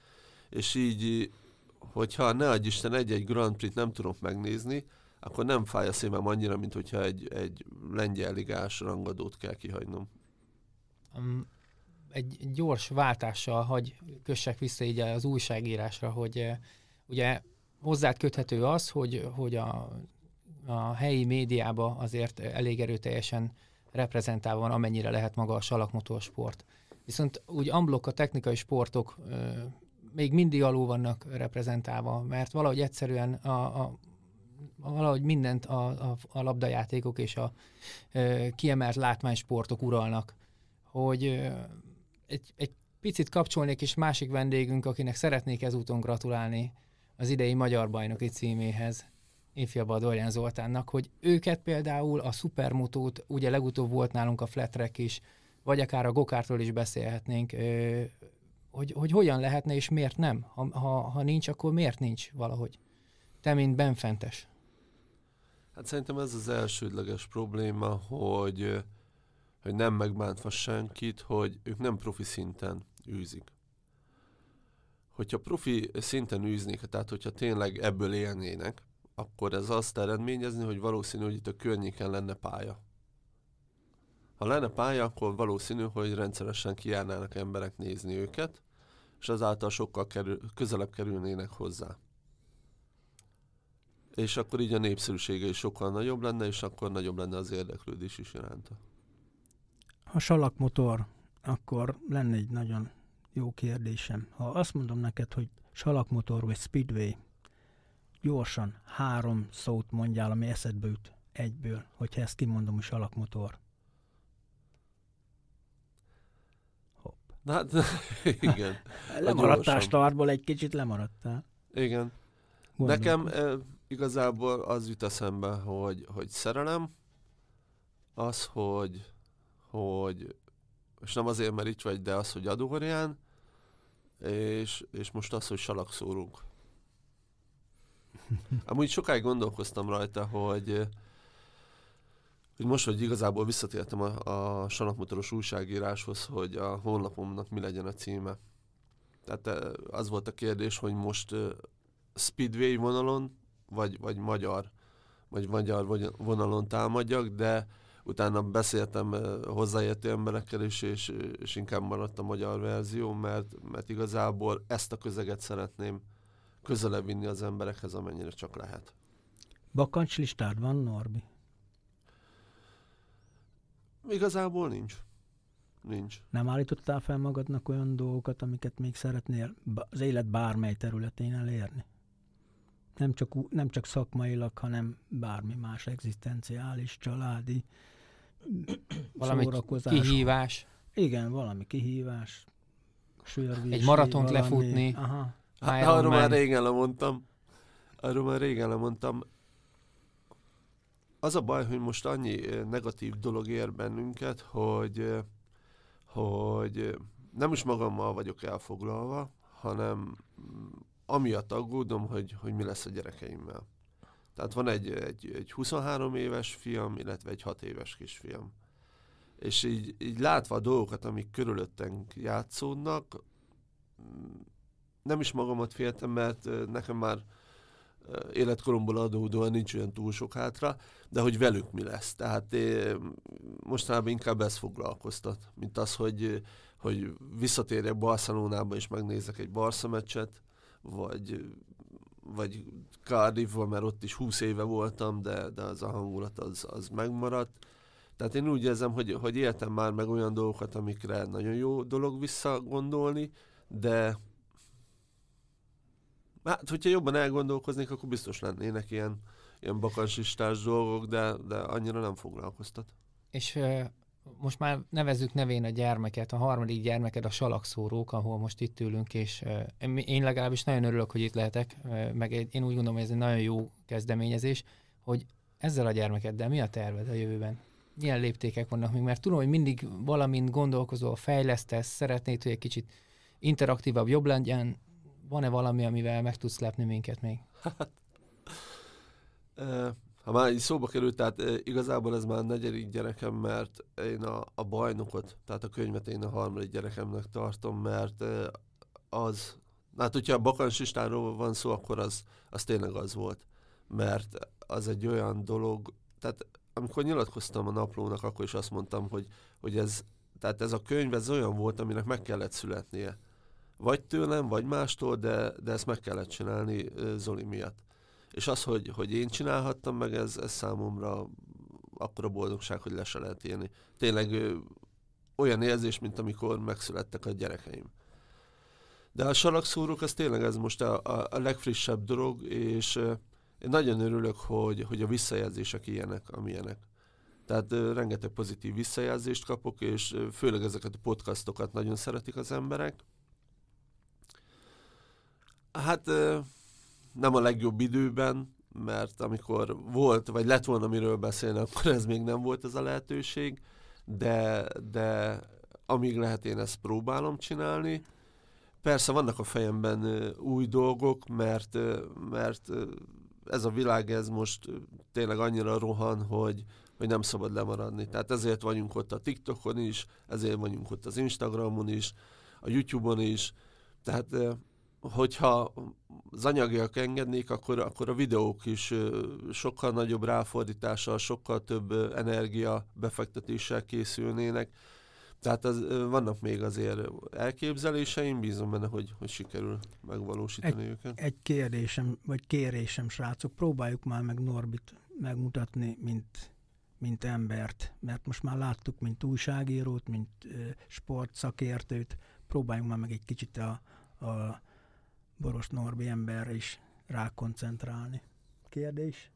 és így, hogyha ne adj Isten egy-egy Grand Prix-t nem tudok megnézni, akkor nem fáj a szívem annyira, mint hogyha egy, egy lengyel ligás rangadót kell kihagynom. Um, egy gyors váltással hagy kössek vissza így az újságírásra, hogy uh, ugye hozzád köthető az, hogy, hogy a, a helyi médiába azért elég erőteljesen reprezentálva van, amennyire lehet maga a salakmotorsport. Viszont úgy amblok a technikai sportok még mindig alul vannak reprezentálva, mert valahogy egyszerűen a, a valahogy mindent a, a, a labdajátékok és a e, kiemelt látványsportok uralnak, hogy e, egy, egy picit kapcsolnék is másik vendégünk, akinek szeretnék ezúton gratulálni az idei magyar bajnoki címéhez, ifjabb Dorján Zoltánnak, hogy őket például a Supermotót, ugye legutóbb volt nálunk a Flat is, vagy akár a Gokártól is beszélhetnénk, hogy, hogy hogyan lehetne és miért nem. Ha, ha, ha nincs, akkor miért nincs valahogy? Te, mint benfentes. Hát szerintem ez az elsődleges probléma, hogy, hogy nem megbántva senkit, hogy ők nem profi szinten űzik. Hogyha profi szinten űznék, tehát hogyha tényleg ebből élnének, akkor ez azt eredményezni, hogy valószínű, hogy itt a környéken lenne pálya. Ha lenne pálya, akkor valószínű, hogy rendszeresen kijárnának emberek nézni őket, és azáltal sokkal kerül, közelebb kerülnének hozzá és akkor így a népszerűsége is sokkal nagyobb lenne, és akkor nagyobb lenne az érdeklődés is iránta. Ha salakmotor, akkor lenne egy nagyon jó kérdésem. Ha azt mondom neked, hogy salakmotor vagy speedway, gyorsan három szót mondjál, ami eszedbe üt egyből, hogyha ezt kimondom, hogy salakmotor. Hopp. Na, hát, [laughs] igen. [laughs] Lemaradtál startból, egy kicsit lemaradtál. Igen. Gondolom. Nekem igazából az jut eszembe, hogy, hogy szerelem, az, hogy, hogy és nem azért, mert itt vagy, de az, hogy adórián, és, és most az, hogy salakszórunk. [laughs] Amúgy sokáig gondolkoztam rajta, hogy, hogy most, hogy igazából visszatértem a, a salakmotoros újságíráshoz, hogy a honlapomnak mi legyen a címe. Tehát eh, az volt a kérdés, hogy most eh, speedway vonalon vagy, vagy magyar, vagy magyar vonalon támadjak, de utána beszéltem hozzáértő emberekkel is, és, és inkább maradt a magyar verzió, mert, mert igazából ezt a közeget szeretném közelebb vinni az emberekhez, amennyire csak lehet. Bakancs listád van, Norbi? Igazából nincs. Nincs. Nem állítottál fel magadnak olyan dolgokat, amiket még szeretnél az élet bármely területén elérni? nem csak, nem csak szakmailag, hanem bármi más egzisztenciális, családi [coughs] valami kihívás. Igen, valami kihívás. Sörvíz, Egy maratont valami, lefutni. Aha. Hát, arról már régen lemondtam. Arról már régen lemondtam. Az a baj, hogy most annyi negatív dolog ér bennünket, hogy, hogy nem is magammal vagyok elfoglalva, hanem amiatt aggódom, hogy, hogy mi lesz a gyerekeimmel. Tehát van egy, egy, egy 23 éves fiam, illetve egy 6 éves kisfiam. És így, így látva a dolgokat, amik körülöttünk játszódnak, nem is magamat féltem, mert nekem már életkoromból adódóan nincs olyan túl sok hátra, de hogy velük mi lesz. Tehát mostanában inkább ez foglalkoztat, mint az, hogy, hogy visszatérjek Barcelonába és megnézek egy Barca meccset, vagy, vagy Cardiffban, mert ott is 20 éve voltam, de, de az a hangulat az, az megmaradt. Tehát én úgy érzem, hogy, hogy éltem már meg olyan dolgokat, amikre nagyon jó dolog visszagondolni, de hát, hogyha jobban elgondolkoznék, akkor biztos lennének ilyen, ilyen bakansistás dolgok, de, de annyira nem foglalkoztat. És most már nevezzük nevén a gyermeket, a harmadik gyermeked a salakszórók, ahol most itt ülünk, és én legalábbis nagyon örülök, hogy itt lehetek, meg én úgy gondolom, hogy ez egy nagyon jó kezdeményezés, hogy ezzel a gyermekeddel mi a terved a jövőben? milyen léptékek vannak még? Mert tudom, hogy mindig valamint gondolkozol, fejlesztesz, szeretnéd, hogy egy kicsit interaktívabb, jobb legyen. Van-e valami, amivel meg tudsz lepni minket még? ha már így szóba került, tehát igazából ez már a negyedik gyerekem, mert én a, a bajnokot, tehát a könyvet én a harmadik gyerekemnek tartom, mert az, hát hogyha Bakans Istvánról van szó, akkor az, az tényleg az volt. Mert az egy olyan dolog, tehát amikor nyilatkoztam a naplónak, akkor is azt mondtam, hogy, hogy ez, tehát ez a könyv ez olyan volt, aminek meg kellett születnie. Vagy tőlem, vagy mástól, de, de ezt meg kellett csinálni Zoli miatt. És az, hogy, hogy én csinálhattam meg, ez, ez számomra akkora boldogság, hogy le se lehet élni. Tényleg olyan érzés, mint amikor megszülettek a gyerekeim. De a salakszúrók, az tényleg ez most a, a, a legfrissebb dolog, és én nagyon örülök, hogy, hogy a visszajelzések ilyenek, amilyenek. Tehát ö, rengeteg pozitív visszajelzést kapok, és főleg ezeket a podcastokat nagyon szeretik az emberek. Hát nem a legjobb időben, mert amikor volt, vagy lett volna miről beszélni, akkor ez még nem volt ez a lehetőség, de, de amíg lehet, én ezt próbálom csinálni. Persze vannak a fejemben új dolgok, mert, mert ez a világ ez most tényleg annyira rohan, hogy, hogy nem szabad lemaradni. Tehát ezért vagyunk ott a TikTokon is, ezért vagyunk ott az Instagramon is, a YouTube-on is. Tehát hogyha az anyagiak engednék, akkor, akkor a videók is sokkal nagyobb ráfordítással, sokkal több energia befektetéssel készülnének. Tehát az, vannak még azért elképzeléseim, bízom benne, hogy, hogy sikerül megvalósítani egy, őket. Egy kérdésem, vagy kérésem, srácok, próbáljuk már meg Norbit megmutatni, mint, mint embert, mert most már láttuk, mint újságírót, mint sportszakértőt, próbáljunk már meg egy kicsit a, a Boros Norbi emberre is rákoncentrálni. Kérdés?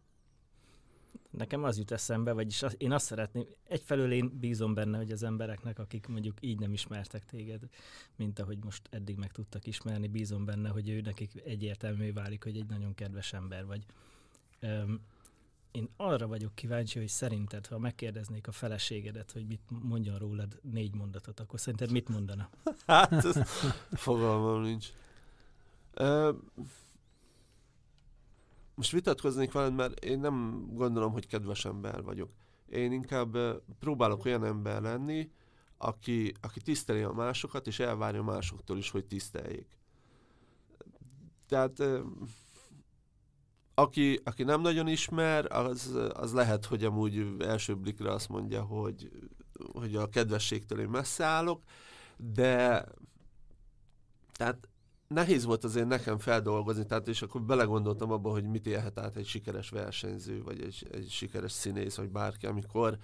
Nekem az jut eszembe, vagyis az, én azt szeretném, egyfelől én bízom benne, hogy az embereknek, akik mondjuk így nem ismertek téged, mint ahogy most eddig meg tudtak ismerni, bízom benne, hogy ő nekik egyértelmű válik, hogy egy nagyon kedves ember vagy. Öm, én arra vagyok kíváncsi, hogy szerinted, ha megkérdeznék a feleségedet, hogy mit mondjon rólad négy mondatot, akkor szerinted mit mondana? [laughs] Hát, ez fogalmam nincs. Most vitatkoznék veled, mert én nem gondolom, hogy kedves ember vagyok. Én inkább próbálok olyan ember lenni, aki, aki tiszteli a másokat, és elvárja másoktól is, hogy tiszteljék. Tehát aki, aki nem nagyon ismer, az, az lehet, hogy amúgy első blikre azt mondja, hogy, hogy a kedvességtől én messze állok, de tehát nehéz volt azért nekem feldolgozni, tehát és akkor belegondoltam abba, hogy mit élhet át egy sikeres versenyző, vagy egy, egy sikeres színész, vagy bárki, amikor,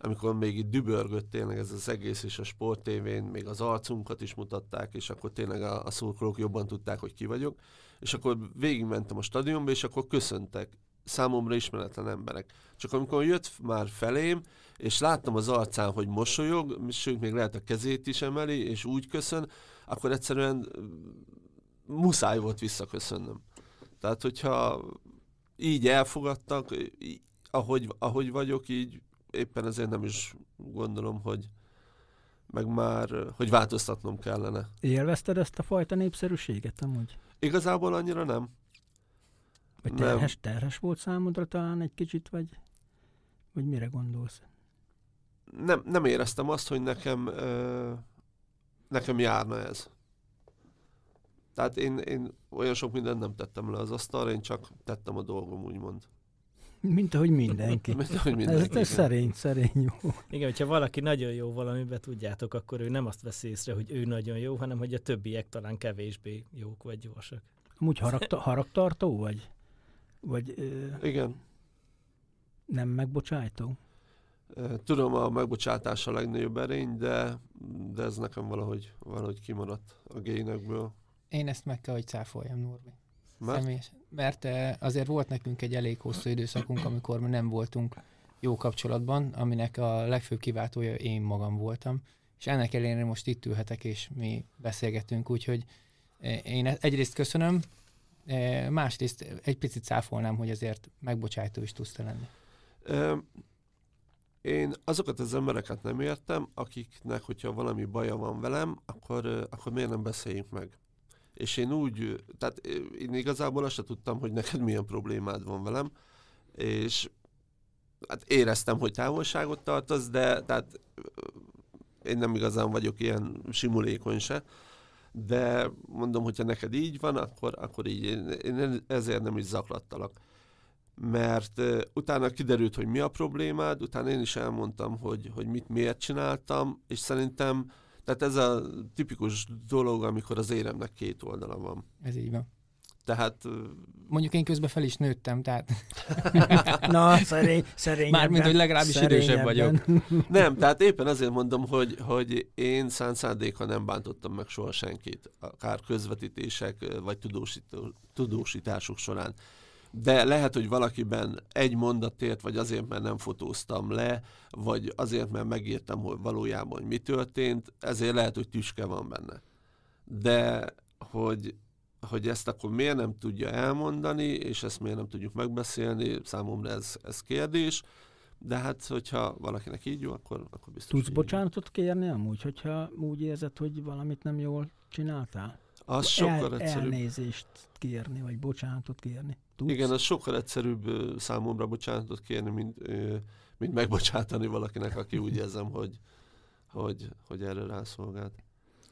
amikor még itt dübörgött tényleg ez az egész, és a sporttévén még az arcunkat is mutatták, és akkor tényleg a, a szurkolók jobban tudták, hogy ki vagyok, és akkor végigmentem a stadionba, és akkor köszöntek számomra ismeretlen emberek. Csak amikor jött már felém, és láttam az arcán, hogy mosolyog, sőt, még lehet a kezét is emeli, és úgy köszön, akkor egyszerűen muszáj volt visszaköszönnöm. Tehát, hogyha így elfogadtak, így, ahogy, ahogy vagyok, így éppen ezért nem is gondolom, hogy meg már, hogy változtatnom kellene. Élvezted ezt a fajta népszerűséget amúgy? Igazából annyira nem. Vagy terhes, terhes volt számodra talán egy kicsit, vagy, vagy mire gondolsz? Nem, nem éreztem azt, hogy nekem, ö, nekem járna ez. Tehát én, én olyan sok mindent nem tettem le az asztalra, én csak tettem a dolgom, úgymond. Mint ahogy [laughs] mindenki. Mint ahogy mindenki. Ez, szerény, szerény jó. Igen, hogyha valaki nagyon jó valamiben, tudjátok, akkor ő nem azt veszi észre, hogy ő nagyon jó, hanem hogy a többiek talán kevésbé jók vagy gyorsak. Amúgy haragta, [laughs] haragtartó vagy? Vagy ö, Igen. Nem megbocsájtó? Tudom, a megbocsátás a legnagyobb erény, de, de ez nekem valahogy, valahogy kimaradt a génekből. Én ezt meg kell, hogy cáfoljam, Norbi. Mert? Személyes. Mert eh, azért volt nekünk egy elég hosszú időszakunk, amikor mi nem voltunk jó kapcsolatban, aminek a legfőbb kiváltója én magam voltam. És ennek ellenére most itt ülhetek, és mi beszélgetünk, úgyhogy eh, én e- egyrészt köszönöm, eh, másrészt egy picit cáfolnám, hogy azért megbocsájtó is tudsz te lenni. én azokat az embereket nem értem, akiknek, hogyha valami baja van velem, akkor, akkor miért nem beszéljünk meg. És én úgy, tehát én igazából azt sem tudtam, hogy neked milyen problémád van velem, és hát éreztem, hogy távolságot tartasz, de tehát én nem igazán vagyok ilyen simulékony se, de mondom, hogyha neked így van, akkor, akkor így én, én ezért nem is zaklattalak. Mert uh, utána kiderült, hogy mi a problémád, utána én is elmondtam, hogy, hogy mit miért csináltam, és szerintem, tehát ez a tipikus dolog, amikor az éremnek két oldala van. Ez így van. Tehát... Mondjuk én közben fel is nőttem, tehát... [laughs] Na, szerény, szerény. Mármint, hogy legalábbis idősebb vagyok. [laughs] Nem, tehát éppen azért mondom, hogy, hogy én szándéka nem bántottam meg soha senkit, akár közvetítések vagy tudósító, tudósítások során. De lehet, hogy valakiben egy mondatért, vagy azért, mert nem fotóztam le, vagy azért, mert megírtam, hogy valójában hogy mi történt, ezért lehet, hogy tüske van benne. De hogy hogy ezt akkor miért nem tudja elmondani, és ezt miért nem tudjuk megbeszélni, számomra ez, ez kérdés, de hát, hogyha valakinek így jó, akkor, akkor biztos Tudsz bocsánatot kérni amúgy, hogyha úgy érzed, hogy valamit nem jól csináltál? Az sokkal El, egyszerűbb. Elnézést kérni, vagy bocsánatot kérni. Tudsz? Igen, az sokkal egyszerűbb számomra bocsánatot kérni, mint, mint megbocsátani valakinek, aki úgy érzem, hogy, hogy, hogy erre rászolgált.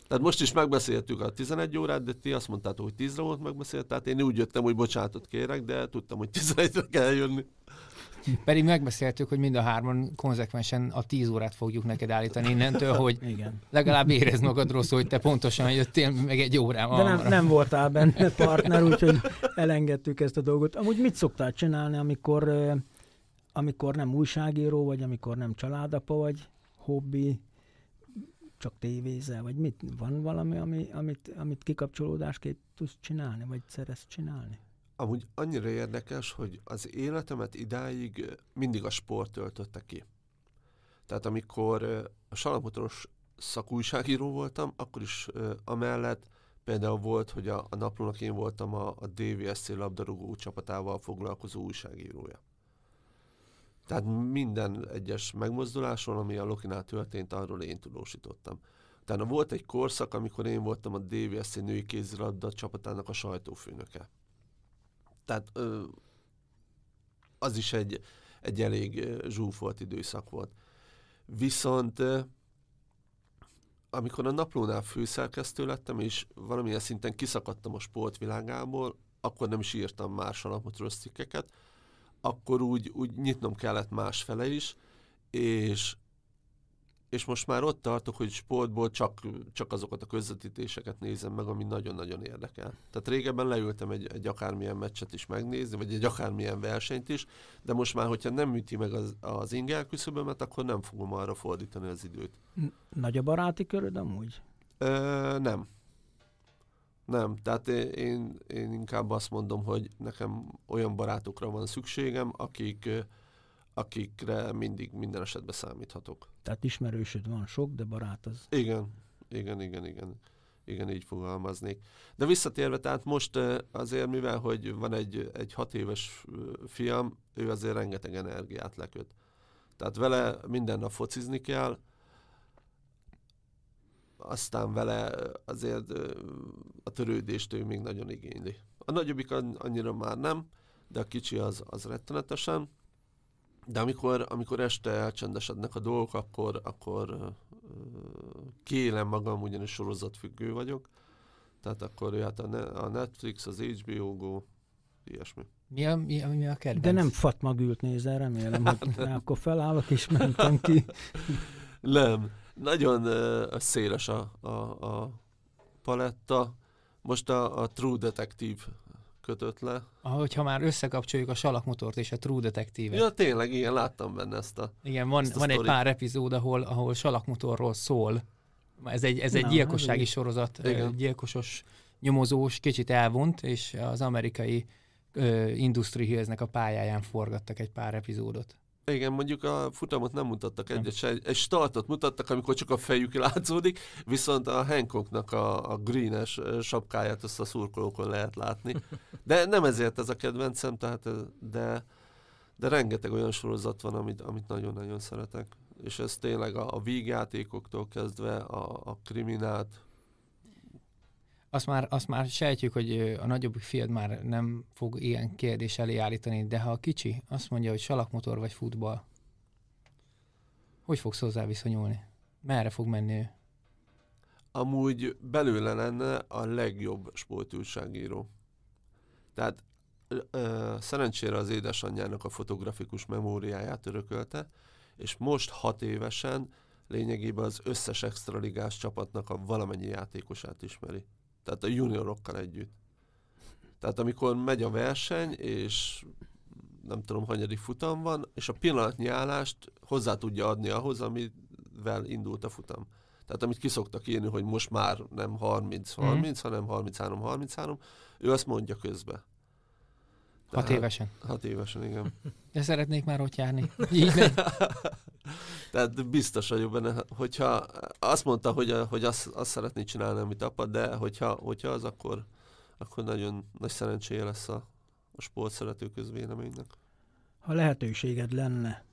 Tehát most is megbeszéltük a 11 órát, de ti azt mondtátok, hogy 10-re volt megbeszélt, tehát én úgy jöttem, hogy bocsánatot kérek, de tudtam, hogy 11-re kell jönni. Pedig megbeszéltük, hogy mind a hárman konzekvensen a 10 órát fogjuk neked állítani innentől, hogy Igen. legalább érezd magad rosszul, hogy te pontosan jöttél meg egy órával. De nem, nem voltál benne partner, úgyhogy elengedtük ezt a dolgot. Amúgy mit szoktál csinálni, amikor, amikor nem újságíró vagy, amikor nem családapa vagy, hobbi, csak tévézel, vagy mit? Van valami, ami, amit, amit kikapcsolódásképp tudsz csinálni, vagy szeretsz csinálni? Amúgy annyira érdekes, hogy az életemet idáig mindig a sport töltötte ki. Tehát amikor a salamotoros szakújságíró voltam, akkor is amellett például volt, hogy a, a naplónak én voltam a, a DVSC labdarúgó csapatával foglalkozó újságírója. Tehát minden egyes megmozduláson, ami a Lokinál történt, arról én tudósítottam. Utána volt egy korszak, amikor én voltam a DVSC női kézilabda csapatának a sajtófőnöke. Tehát ö, az is egy, egy elég zsúfolt időszak volt. Viszont amikor a naplónál főszerkesztő lettem, és valamilyen szinten kiszakadtam a sportvilágából, akkor nem is írtam más alapot cikkeket, akkor úgy, úgy nyitnom kellett más fele is, és, és most már ott tartok, hogy sportból csak, csak azokat a közvetítéseket nézem meg, ami nagyon-nagyon érdekel. Tehát régebben leültem egy, egy akármilyen meccset is megnézni, vagy egy akármilyen versenyt is, de most már, hogyha nem üti meg az, az inger küszöbömet, akkor nem fogom arra fordítani az időt. Nagy a baráti köröd amúgy? Ö, nem. Nem, tehát én, én inkább azt mondom, hogy nekem olyan barátokra van szükségem, akik, akikre mindig minden esetben számíthatok. Tehát ismerősöd van sok, de barát az... Igen, igen, igen, igen. Igen, így fogalmaznék. De visszatérve, tehát most azért, mivel hogy van egy, egy hat éves fiam, ő azért rengeteg energiát leköt. Tehát vele minden nap focizni kell, aztán vele azért a törődést ő még nagyon igényli. A nagyobbik annyira már nem, de a kicsi az, az rettenetesen. De amikor, amikor este elcsendesednek a dolgok, akkor, akkor kélem magam, ugyanis sorozatfüggő vagyok. Tehát akkor jöhet a Netflix, az HBO Go, ilyesmi. Mi a, mi a, mi a kedvenc? De nem Fatma Gült nézel, remélem, hogy hát, akkor felállok és mentem ki. [laughs] nem nagyon uh, széles a, a, a paletta. Most a, a True Detective kötött le. Ahogyha már összekapcsoljuk a salakmotort és a True Detective-et. Ja, tényleg, igen, láttam benne ezt a Igen, van, ezt a van egy pár epizód, ahol, ahol salakmotorról szól. Ez egy, ez egy Na, gyilkossági ez sorozat, igen. gyilkosos, nyomozós, kicsit elvont, és az amerikai Industry Hills-nek a pályáján forgattak egy pár epizódot. Igen, mondjuk a futamot nem mutattak egyet se, egy startot mutattak, amikor csak a fejük látszódik, viszont a Hancocknak a, a greenes sapkáját azt a szurkolókon lehet látni. De nem ezért ez a kedvencem, tehát, de, de rengeteg olyan sorozat van, amit, amit nagyon-nagyon szeretek. És ez tényleg a, a vígjátékoktól kezdve a, a kriminát. Azt már, azt már sejtjük, hogy a nagyobbik fiad már nem fog ilyen kérdés elé állítani, de ha a kicsi azt mondja, hogy salakmotor vagy futball, hogy fogsz hozzá viszonyulni? Merre fog menni ő? Amúgy belőle lenne a legjobb sportújságíró. Tehát ö, szerencsére az édesanyjának a fotografikus memóriáját örökölte, és most hat évesen lényegében az összes extraligás csapatnak a valamennyi játékosát ismeri. Tehát a juniorokkal együtt. Tehát amikor megy a verseny, és nem tudom, hanyadik futam van, és a pillanatnyi állást hozzá tudja adni ahhoz, amivel indult a futam. Tehát amit kiszoktak írni, hogy most már nem 30-30, mm. hanem 33-33, ő azt mondja közbe. Hat évesen. Hat évesen, igen. [laughs] De szeretnék már ott járni. Így. [laughs] Tehát biztos vagyok benne, hogyha azt mondta, hogy, hogy azt, azt szeretné csinálni, amit apa, de hogyha, hogyha az, akkor, akkor nagyon nagy szerencséje lesz a, a sport szerető közvéleménynek. Ha lehetőséged lenne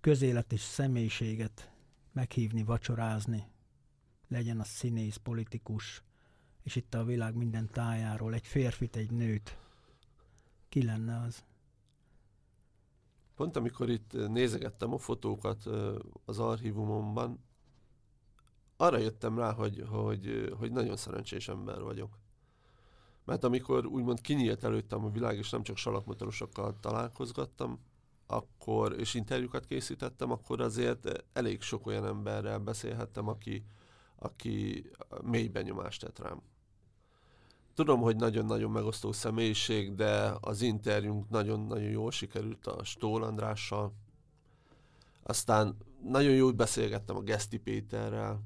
közéleti személyiséget meghívni, vacsorázni, legyen a színész, politikus, és itt a világ minden tájáról, egy férfit, egy nőt, ki lenne az? Pont amikor itt nézegettem a fotókat az archívumomban, arra jöttem rá, hogy, hogy, hogy nagyon szerencsés ember vagyok. Mert amikor úgymond kinyílt előttem a világ, és nem csak salakmotorosokkal találkozgattam, akkor, és interjúkat készítettem, akkor azért elég sok olyan emberrel beszélhettem, aki, aki mély benyomást tett rám. Tudom, hogy nagyon-nagyon megosztó személyiség, de az interjúnk nagyon-nagyon jól sikerült a Stól Andrással. Aztán nagyon jól beszélgettem a Geszti Péterrel,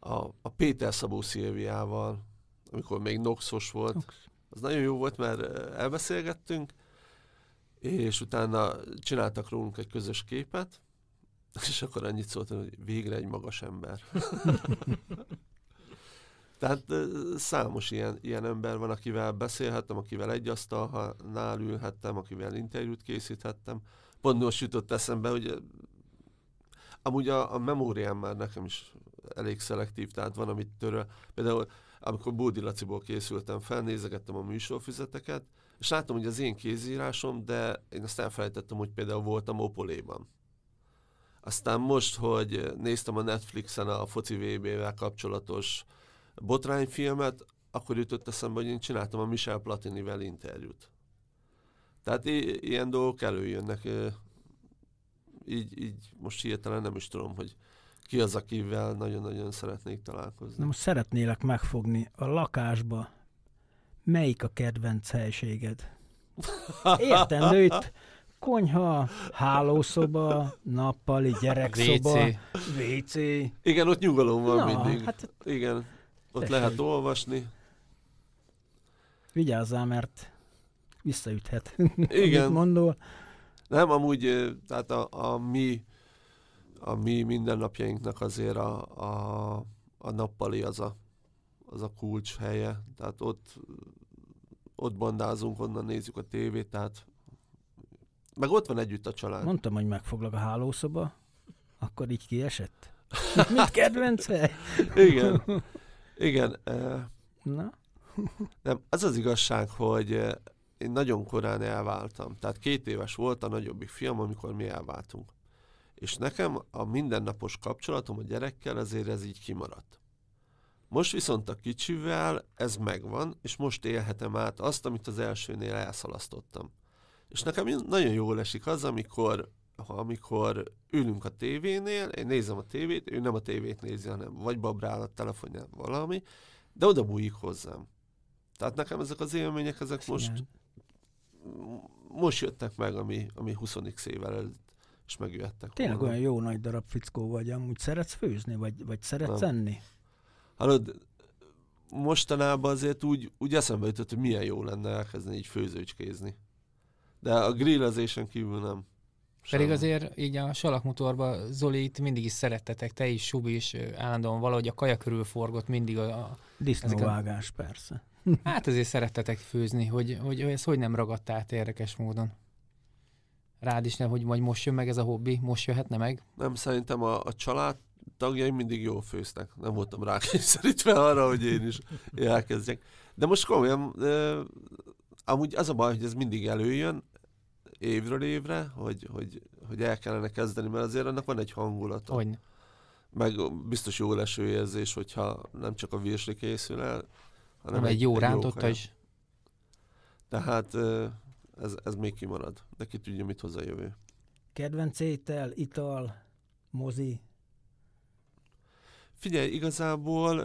a, a Péter Szabó Szilviával, amikor még Noxos volt. Nox. Az nagyon jó volt, mert elbeszélgettünk, és utána csináltak rólunk egy közös képet, és akkor annyit szóltam, hogy végre egy magas ember. [laughs] Tehát számos ilyen, ilyen ember van, akivel beszélhettem, akivel egy asztalnál ülhettem, akivel interjút készíthettem. Pont most jutott eszembe, hogy amúgy a, a memóriám már nekem is elég szelektív, tehát van, amit töröl. Például amikor Bódi Laciból készültem fel, nézegettem a műsorfüzeteket, és láttam, hogy az én kézírásom, de én azt elfelejtettem, hogy például voltam Opoléban. Aztán most, hogy néztem a Netflixen a foci VB-vel kapcsolatos botrányfilmet, akkor jutott eszembe, hogy én csináltam a Michel Platinivel interjút. Tehát i- ilyen dolgok előjönnek. Így, így most hirtelen nem is tudom, hogy ki az, akivel nagyon-nagyon szeretnék találkozni. Na most szeretnélek megfogni a lakásba. Melyik a kedvenc helységed? [laughs] Értem, de itt konyha, hálószoba, nappali, gyerekszoba, WC. WC. Igen, ott nyugalom van Na, mindig. hát Igen, ott Tessék. lehet olvasni. vigyázzál, mert visszaüthet. Igen. Mondol? Nem, amúgy, tehát a, a mi a mi mindennapjainknak azért a, a, a nappali az a, az a kulcs helye. Tehát ott, ott bandázunk, onnan nézzük a tévét, tehát meg ott van együtt a család. Mondtam, hogy megfoglak a hálószoba, akkor így kiesett. [laughs] Mit kedvenc hely? Igen. Igen. Na, Nem, az az igazság, hogy én nagyon korán elváltam. Tehát két éves volt a nagyobbik fiam, amikor mi elváltunk. És nekem a mindennapos kapcsolatom a gyerekkel azért ez így kimaradt. Most viszont a kicsivel ez megvan, és most élhetem át azt, amit az elsőnél elszalasztottam. És nekem nagyon jól esik az, amikor, amikor ülünk a tévénél, én nézem a tévét, ő nem a tévét nézi, hanem vagy babrál a telefonján valami, de oda bújik hozzám. Tehát nekem ezek az élmények, ezek most, igen. most jöttek meg, ami, ami 20 évvel előtt, és megjöttek Tényleg volna. olyan jó nagy darab fickó vagy, amúgy szeretsz főzni, vagy, vagy szeretsz Nem. enni? Hallod, mostanában azért úgy, úgy eszembe jutott, hogy milyen jó lenne elkezdeni így főzőcskézni. De a grillezésen kívül nem. Pedig Semmi. azért így a salakmotorba Zolit mindig is szerettetek, te is, Subi is állandóan valahogy a kaja körül forgott mindig a, a Disznóvágás, persze. [laughs] Hát azért szerettetek főzni, hogy, hogy, hogy ez hogy nem ragadt át érdekes módon. rád is, nem, hogy majd most jön meg ez a hobbi, most jöhetne meg? Nem, szerintem a, a család tagjaim mindig jól főznek. Nem voltam rákényszerítve [laughs] arra, hogy én is elkezdjek. De most komolyan, uh, amúgy az a baj, hogy ez mindig előjön, évről évre, hogy, hogy, hogy el kellene kezdeni, mert azért annak van egy hangulata. Hogy? Meg biztos jó leső érzés, hogyha nem csak a virsli készül el, hanem Nem egy jó rántotta is. Tehát ez, ez még kimarad. De ki tudja, mit hoz a jövő. Kedvenc étel, ital, mozi. Figyelj, igazából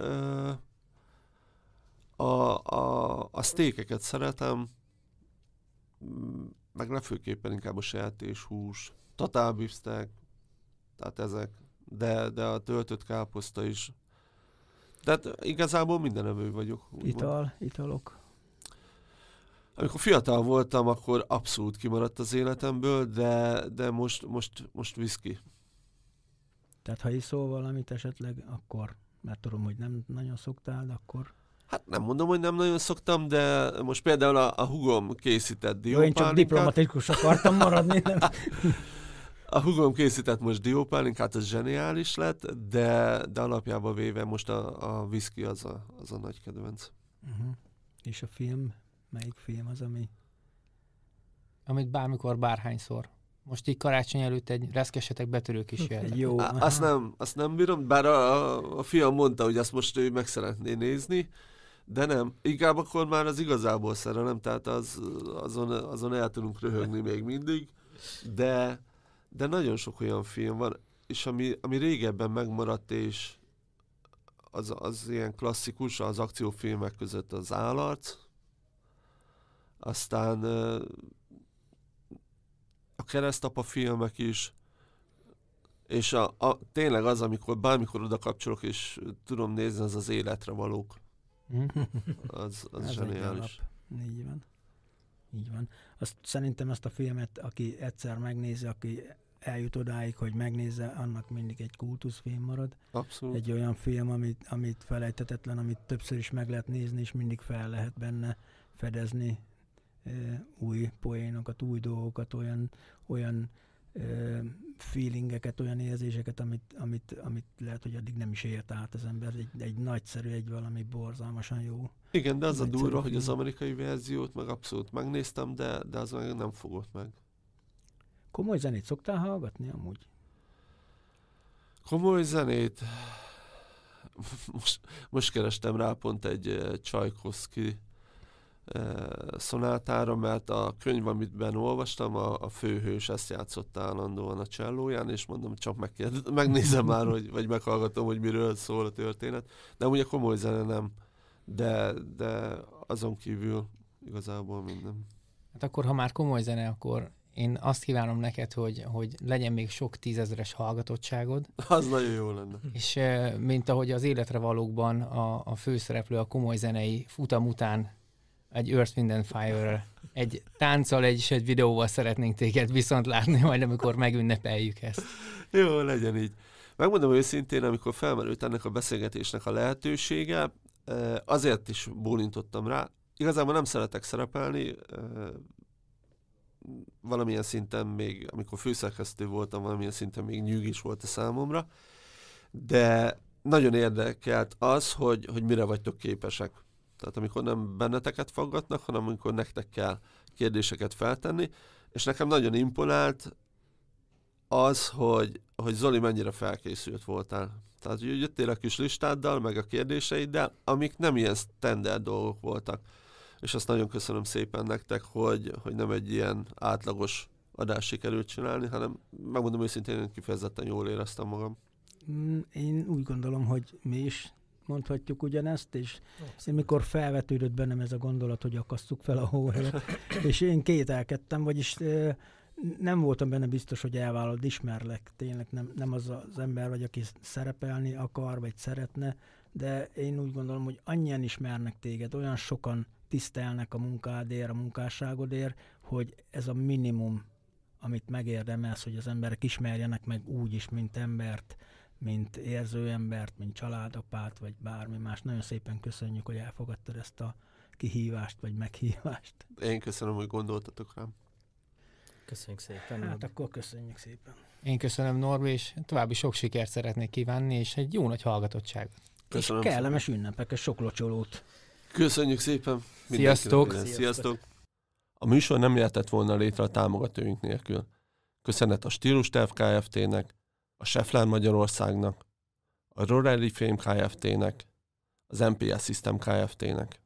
a, a, a steakeket szeretem, meg legfőképpen inkább a sertés hús, tatálbifsztek, tehát ezek, de, de a töltött káposzta is. Tehát igazából minden evő vagyok. Ital, italok. Amikor fiatal voltam, akkor abszolút kimaradt az életemből, de, de most, most, most whisky. Tehát ha iszol valamit esetleg, akkor, mert tudom, hogy nem nagyon szoktál, de akkor... Hát nem mondom, hogy nem nagyon szoktam, de most például a, a hugom készített Jó, én csak diópálinkát. diplomatikus akartam maradni, nem? [laughs] A hugom készített most diópálinkát, az zseniális lett, de, de alapjában véve most a, a whisky az a, az a nagy kedvenc. Uh-huh. És a film, melyik film az, ami... Amit bármikor, bárhányszor. Most így karácsony előtt egy reszkesetek betörők is [laughs] jöhet. Egy jó... Á, azt, nem, azt nem bírom, bár a, a, a fiam mondta, hogy azt most ő meg szeretné nézni, de nem. Inkább akkor már az igazából szerelem, tehát az, azon, azon el tudunk röhögni még mindig, de, de nagyon sok olyan film van, és ami, ami régebben megmaradt, és az, az ilyen klasszikus, az akciófilmek között az állarc, aztán a keresztapa filmek is, és a, a, tényleg az, amikor bármikor oda kapcsolok, és tudom nézni, az az életre valók. Hm? Az, az Ez zseniális. Így van. Így van. Azt, szerintem ezt a filmet, aki egyszer megnézi, aki eljut odáig, hogy megnézze, annak mindig egy kultuszfilm marad. Abszolút. Egy olyan film, amit, amit felejtetetlen, amit többször is meg lehet nézni, és mindig fel lehet benne fedezni e, új poénokat, új dolgokat, olyan, olyan feelingeket, olyan érzéseket, amit, amit, amit lehet, hogy addig nem is élt át az ember. Egy, egy nagyszerű, egy valami borzalmasan jó. Igen, de az a durva, hogy az film. amerikai verziót meg abszolút megnéztem, de, de az meg nem fogott meg. Komoly zenét szoktál hallgatni amúgy? Komoly zenét. Most, most kerestem rá pont egy Csajkovszki uh, szonátára, mert a könyv, amit benne olvastam, a, a főhős ezt játszott állandóan a csellóján, és mondom, csak megkérd, megnézem már, hogy, vagy meghallgatom, hogy miről szól a történet. De ugye komoly zene nem, de, de azon kívül igazából minden. Hát akkor, ha már komoly zene, akkor én azt kívánom neked, hogy, hogy legyen még sok tízezeres hallgatottságod, Az nagyon jó lenne. és mint ahogy az életre valókban a, a főszereplő a komoly zenei futam után egy Earth, Wind and Fire, egy tánccal, egy, és egy videóval szeretnénk téged viszont látni, majd amikor megünnepeljük ezt. Jó, legyen így. Megmondom őszintén, amikor felmerült ennek a beszélgetésnek a lehetősége, eh, azért is bólintottam rá. Igazából nem szeretek szerepelni, valamilyen szinten még, amikor főszerkesztő voltam, valamilyen szinten még nyűgis volt a számomra, de nagyon érdekelt az, hogy, hogy mire vagytok képesek. Tehát amikor nem benneteket faggatnak, hanem amikor nektek kell kérdéseket feltenni, és nekem nagyon imponált az, hogy, hogy Zoli mennyire felkészült voltál. Tehát hogy jöttél a kis listáddal, meg a kérdéseiddel, amik nem ilyen standard dolgok voltak. És azt nagyon köszönöm szépen nektek, hogy, hogy nem egy ilyen átlagos adást sikerült csinálni, hanem megmondom őszintén, én kifejezetten jól éreztem magam. Mm, Én úgy gondolom, hogy mi is mondhatjuk ugyanezt, és én mikor felvetődött bennem ez a gondolat, hogy akasszuk fel a hóhelyet, [laughs] és én kételkedtem, vagyis nem voltam benne biztos, hogy elvállalod, ismerlek, tényleg nem, nem az az ember vagy, aki szerepelni akar, vagy szeretne, de én úgy gondolom, hogy annyian ismernek téged, olyan sokan tisztelnek a munkádért, a munkásságodért, hogy ez a minimum, amit megérdemelsz, hogy az emberek ismerjenek meg úgy is, mint embert, mint érző embert, mint családapát, vagy bármi más. Nagyon szépen köszönjük, hogy elfogadtad ezt a kihívást, vagy meghívást. Én köszönöm, hogy gondoltatok rám. Köszönjük szépen. Hát Norbi. akkor köszönjük szépen. Én köszönöm Norbi, és további sok sikert szeretnék kívánni, és egy jó nagy hallgatottságot. Köszönöm és kellemes ünnepeket, sok locsolót. Köszönjük szépen. Sziasztok. Sziasztok. Sziasztok. A műsor nem jöhetett volna létre a támogatóink nélkül. Köszönet a Stílus Terv Kft-nek, a Scheffler Magyarországnak, a Rorelli Fame Kft-nek, az MPS System Kft-nek.